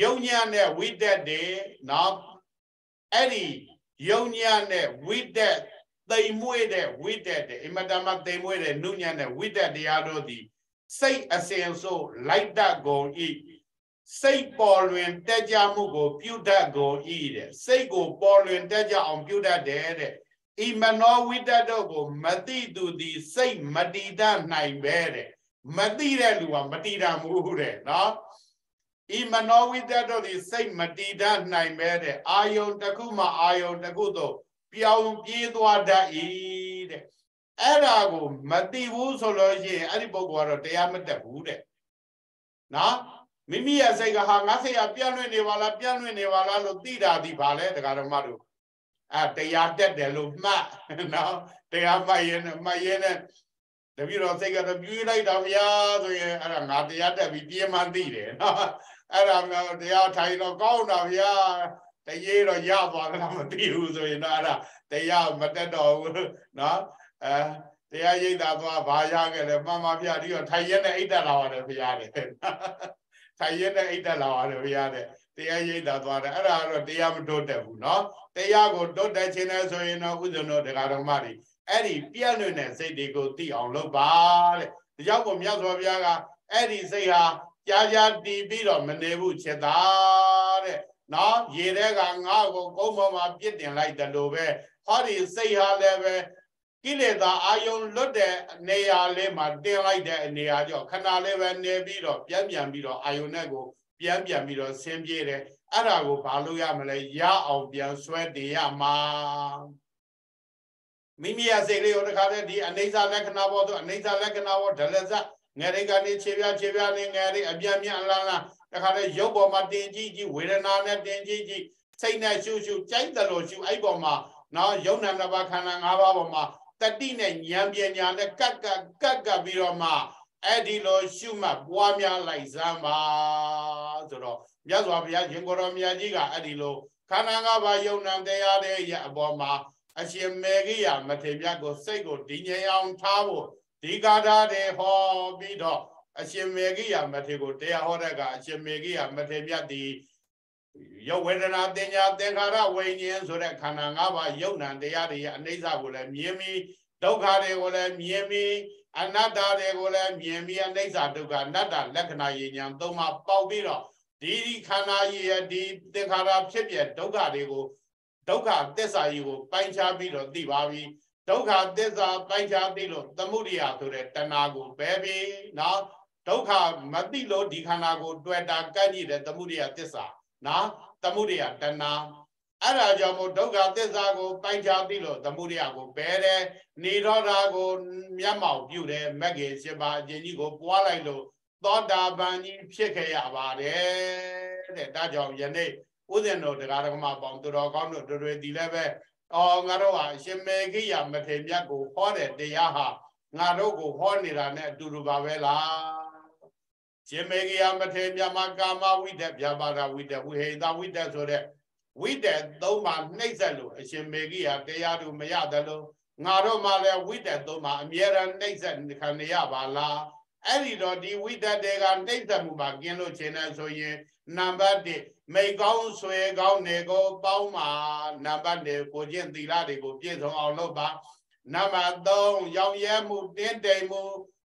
ယုံညံတဲ့ဝိတက်တွေနော်အဲ့ဒီ ယုံညံတဲ့ဝိတက်သိမ်မွေတဲ့ဝိတက်တဲ့အင်မတန်မှသိမ်မွေတဲ့နုညံတဲ့ဝိတက်တရားတို့သည်စိတ်အစဉ်ဆိုလိုက်တတ်ကုန်၏စိတ်ပေါ်လွင်တက်ကြမှုကို ပြုတတ်ကုန်၏တဲ့စိတ်ကိုပေါ်လွင်တက်ကြအောင်ပြုတတ်တယ်တဲ့ဣမနောဝိတတုကိုမတိသူသည် စိတ်မတိတနိုင်ပဲတဲ့မတိတဲ့လူကမတိတာမဟုတ်တဲ့နော် ဣမနောဝိတတုသည်စိတ်မတိတနိုင်ပဲတဲ့အာယုံတစ်ခုမှအာယုံတစ်ခုသို့ပြောင်းပြေးသွားတတ်၏တဲ့အဲ့ဒါကိုမတိဘူးဆိုလို့ရှိရင်အဲ့ဒီပုဂ္ဂိုလ်ကတော့တရားမတက်ဘူးတဲ့နော်မိမိရဲ့စိတ်ကဟာငါစိတ်ကပြန့်လွင့်နေပါလားပြန့်လွင့်နေပါလားလို့သိတာဒီပါလဲတရားဓမ္မတို့အဲတရားတက်တယ်လို့မှတ်နော်တရားမှတ်ရင်မှတ်ရင်တပည့်တော်စိတ်ကတော့ပြွေးလိုက်တာဗျာဆိုရင်အဲ့ဒါငါတရားတက်ပြီးပြင်းမှန်းသိတယ်နော် အဲ့ဒါမျိုးတရားထိုင်တော့ကောင်းတာဗျာတရေတော့ရသွားလားမသိဘူးဆိုရင်တော့အဲ့ဒါတရားမတက်တော့ဘူးနော်အဲတရားရိပ်သာသွားဘာရခဲ့လဲမှန်ပါဗျာဒီတော့ထိုင်ရက်နဲ့အိတ်တက်လာပါတယ်ဗျာတဲ့ထိုင်ရက်နဲ့အိတ်တက်လာပါတယ်ဗျာတဲ့တရားရိပ်သာသွားတယ်အဲ့ဒါတော့တရားမတိုးတက်ဘူးနော်တရားကိုတိုးတက်ခြင်းနဲ့ဆိုရင်တော့ဥဒ္ဒနောတရားတော်မတွေအဲ့ဒီပြည့်လွင်တဲ့စိတ်တွေကိုသိအောင်လုပ်ပါတဲ့ဒါကြောင့်ကိုမြတ်စွာဘုရားကအဲ့ဒီစိတ်ဟာ ကြာကြာတည်ပြီးတော့မနေဘူးချက်သားတဲ့နော်ရေတဲ့ကငါ့ကိုကုန်းပေါ်မှာပြစ်တင်လိုက်တယ်လို့ပဲဟောဒီစိတ်ဟာလည်းပဲကိလေသာအာယုံလွတ်တဲ့နေရာလေးမှာတင်လိုက်တဲ့နေရာကြောင့်ခဏလေးပဲနေပြီးတော့ပြန်ပြန်ပြီးတော့အာယုံနဲ့ကိုပြန်ပြန်ပြီးတော့ဆင်းပြေးတယ်အဲ့ဒါကိုဘာလို့ရမလဲရအောင်ပြန်ဆွဲတင်ရမှာမိမိရဲ့စိတ်လေးကိုတခါတည်းဒီအနေစာလက္ခဏာပေါ်သူအနေစာလက္ခဏာပေါ်ဒလဇ ငယ်ရိကနေခြေပြခြေပြနေငယ်ရိအပြန့်ပြန့်အလားလားတခါတည်းရုပ်ပေါ်မှာတင်ကြည့်ကြည့်ဝေဒနာနဲ့တင်ကြည့်ကြည့်စိတ်နဲ့ရှုရှုကြိုက်တယ်လို့ရှုအဲ့ပေါ်မှာနော်ယုံနာနှစ်ပါးခန္ဓာ၅ပါးပေါ်မှာတတိနဲ့ဉာဏ်ပညာနဲ့ကက်ကကက်ကပ်ပြီးတော့မှအဲ့ဒီလိုရှုမှတ်ပွားများလိုက်စမ်းပါဆိုတော့မြတ်စွာဘုရားရှင်ကိုရောမြတ်ကြီးကအဲ့ဒီလိုခန္ဓာ၅ပါးယုံနာတရားတွေရဲ့အပေါ်မှာအရှင်မေဂိယမထေမြတ်ကိုစိတ်ကိုဒီငြိမ်အောင်ထားဖို့ ဒီကာထာတွေဟောပြီးတော့အရှင်မေဂိယမထေကိုတရားဟောတဲ့ကအရှင်မေဂိယမထေမြတ်ဒီယုတ်ဝေဒနာတင်ညာသင်္ခါရဝိညာဉ်ဆိုတဲ့ခန္ဓာ၅ပါးယုတ်နံတရားတွေရဲ့အနိစ္စကိုလည်းမြင်ပြီးဒုက္ခတွေကိုလည်းမြင်ပြီးအနတ္တတွေကိုလည်းမြင်ပြီးအနိစ္စဒုက္ခအနတ္တလက္ခဏာရည်ညာသုံးပါပေါက်ပြီးတော့ဒီခန္ဓာကြီးရဲ့ဒီသင်္ခါရဖြစ်ပြဒုက္ခတွေကိုဒုက္ခသစ္စာကြီးကိုပိုင်းခြားပြီးတော့သိပါပြီ ဒုက္ခသစ္စာပိုင်းခြားသိလို့သမုဒိယဆိုတဲ့တဏှာကိုပဲပြီးနော်ဒုက္ခမသိလို့ဒီခန္ဓာကို တွေ့တာကန့်ကြည့်တဲ့သမုဒိယသစ္စာနော်သမုဒိယတဏှာအဲ့ဒါကြောင့်မို့ဒုက္ခသစ္စာကိုပိုင်းခြားသိလို့သမုဒိယကိုပဲတယ်နေရောဓာကိုမျက်မှောက်ပြုတယ်မဂ္ဂင်7ပါးအကျဉ်းကြီးကိုပွားလိုက်လို့သောတာပန်ကြီးဖြစ်ခဲ့ရပါတယ်တဲ့ဒါကြောင့်ယနေ့ဥစဉ်တော်တရားဓမ္မပေါင်းသူတော်ကောင်းတို့တို့တွေဒီလည်းပဲ အော်ငါတို့ဟာရှင်မေခိယမထေမြတ်ကိုဟောတဲ့တရားဟာငါတို့ကိုဟောနေတာနဲ့အတူတူပါပဲလားရှင်မေခိယမထေမြတ်မှာကာမဝိတ္တဗျာပါဒဝိတ္တဝိဟိတဝိတ္တဆိုတဲ့ဝိတ္တသုံးပါနှိမ့်ဆက်လို့အရှင်မေခိယတရားတို့မရတယ်လို့ငါတို့မှလည်းဝိတ္တသုံးပါအမြဲတမ်းနှိမ့်ဆက်ခံရပါလားအဲ့ဒီတော့ဒီဝိတ္တတွေကနှိမ့်ဆက်မှုမှာกินလို့ခြင်းနဲ့ဆိုရင်နံပါတ်1 မိကောင်းဆွေကောင်းနေကိုပေါင်းမှာနံပါတ်1ကိုကျင့်သီလတွေကိုပြည့်စုံအောင်လုပ်ပါနံပါတ်3ရောင်ရဲမှုတင်းတိမ်မှု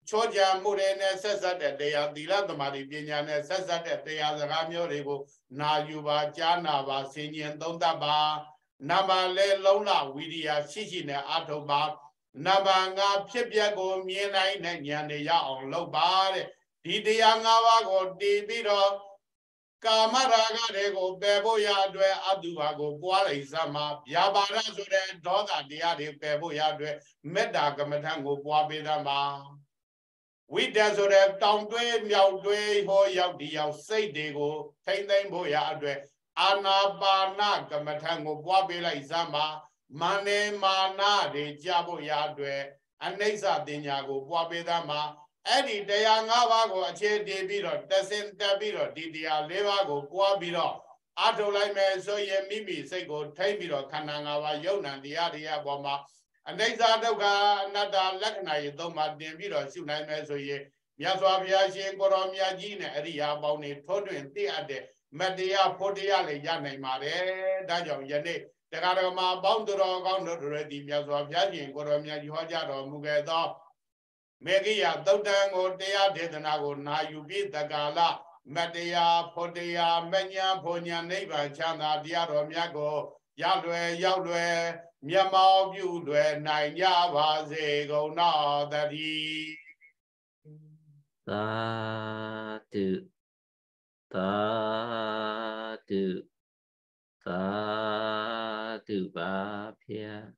ချောကြမှုတွေနဲ့ဆက်ဆက်တဲ့တရားသီလသမာဓိပညာနဲ့ဆက်ဆက်တဲ့တရားစကားမျိုးတွေကိုနာယူပါကြားနာပါဆင်ញင်သုံးသပ်ပါနံပါတ်၄လုံးလဝိရိယရှိရှိနဲ့အထုပ်ပါနံပါတ်5ဖြစ်ပျက်ကိုမြင်နိုင်တဲ့ဉာဏ်တွေရအောင်လုပ်ပါတဲ့ဒီတရား၅ပါးကိုတည်ပြီးတော့ ကာမရာဂတွေကိုပယ်ဖို့ရအတွက်အတုပါကိုပွားလိုက်စမှာဗျာပါဒဆိုတဲ့ဒေါသတရားတွေပယ်ဖို့ရအတွက်မေတ္တာကမ္မထံကိုပွားပေးသမှာဝိတ္တဆိုတဲ့တောင်တွဲမြောက်တွဲဟောရောက်ဒီရောက်စိတ်တွေကိုထိမ့်သိမ့်ဖို့ရအတွက်အာနာပါနကမ္မထံကိုပွားပေးလိုက်စမှာမာနေမာနတွေကြဖို့ရအတွက်အနိစ္စတင်ညာကိုပွားပေးသမှာ အဲ့ဒီတရား၅ပါးကိုအခြေတည်ပြီးတော့တဆင်တက်ပြီးတော့ဒီတရား၄ပါးကိုပွားပြီးတော့အထုတ်လိုက်မယ်ဆိုရင်မိမိစိတ်ကိုထိမ့်ပြီးတော့ခန္ဓာ၅ပါးယုံနံတရားတွေအပေါ်မှာအနိစ္စဒုက္ခအနတ္တလက္ခဏာရေသုံးပါတင်ပြီးတော့ရှုနိုင်မယ်ဆိုရင်မြတ်စွာဘုရားရှင်ကိုရောမြတ်ကြီးနဲ့အရိယာပေါင်းတွေထိုးတွင်သိအပ်တဲ့မတရားဖို့တရားလည်းရနိုင်ပါတယ်ဒါကြောင့်ယနေ့တရားတော်မှာပေါင်းတော်ကောင်းတို့တွေဒီမြတ်စွာဘုရားရှင်ကိုရောမြတ်ကြီးဟောကြားတော်မူခဲ့သော မေဂိယသုတ်တံကိုတရားဒေသနာကိုနာယူပြီးတကာလမတရားဖို့တရားမညာဖို့ညာနိဗ္ဗာန်ချမ်းသာတရားတော်မြတ်ကိုရလွယ်ရောက်လွယ်မျက်မှောက်ပြုလွယ်နိုင်ကြပါစေကုန်တော်တည်းသာတုသာတုသာတုပါဖျား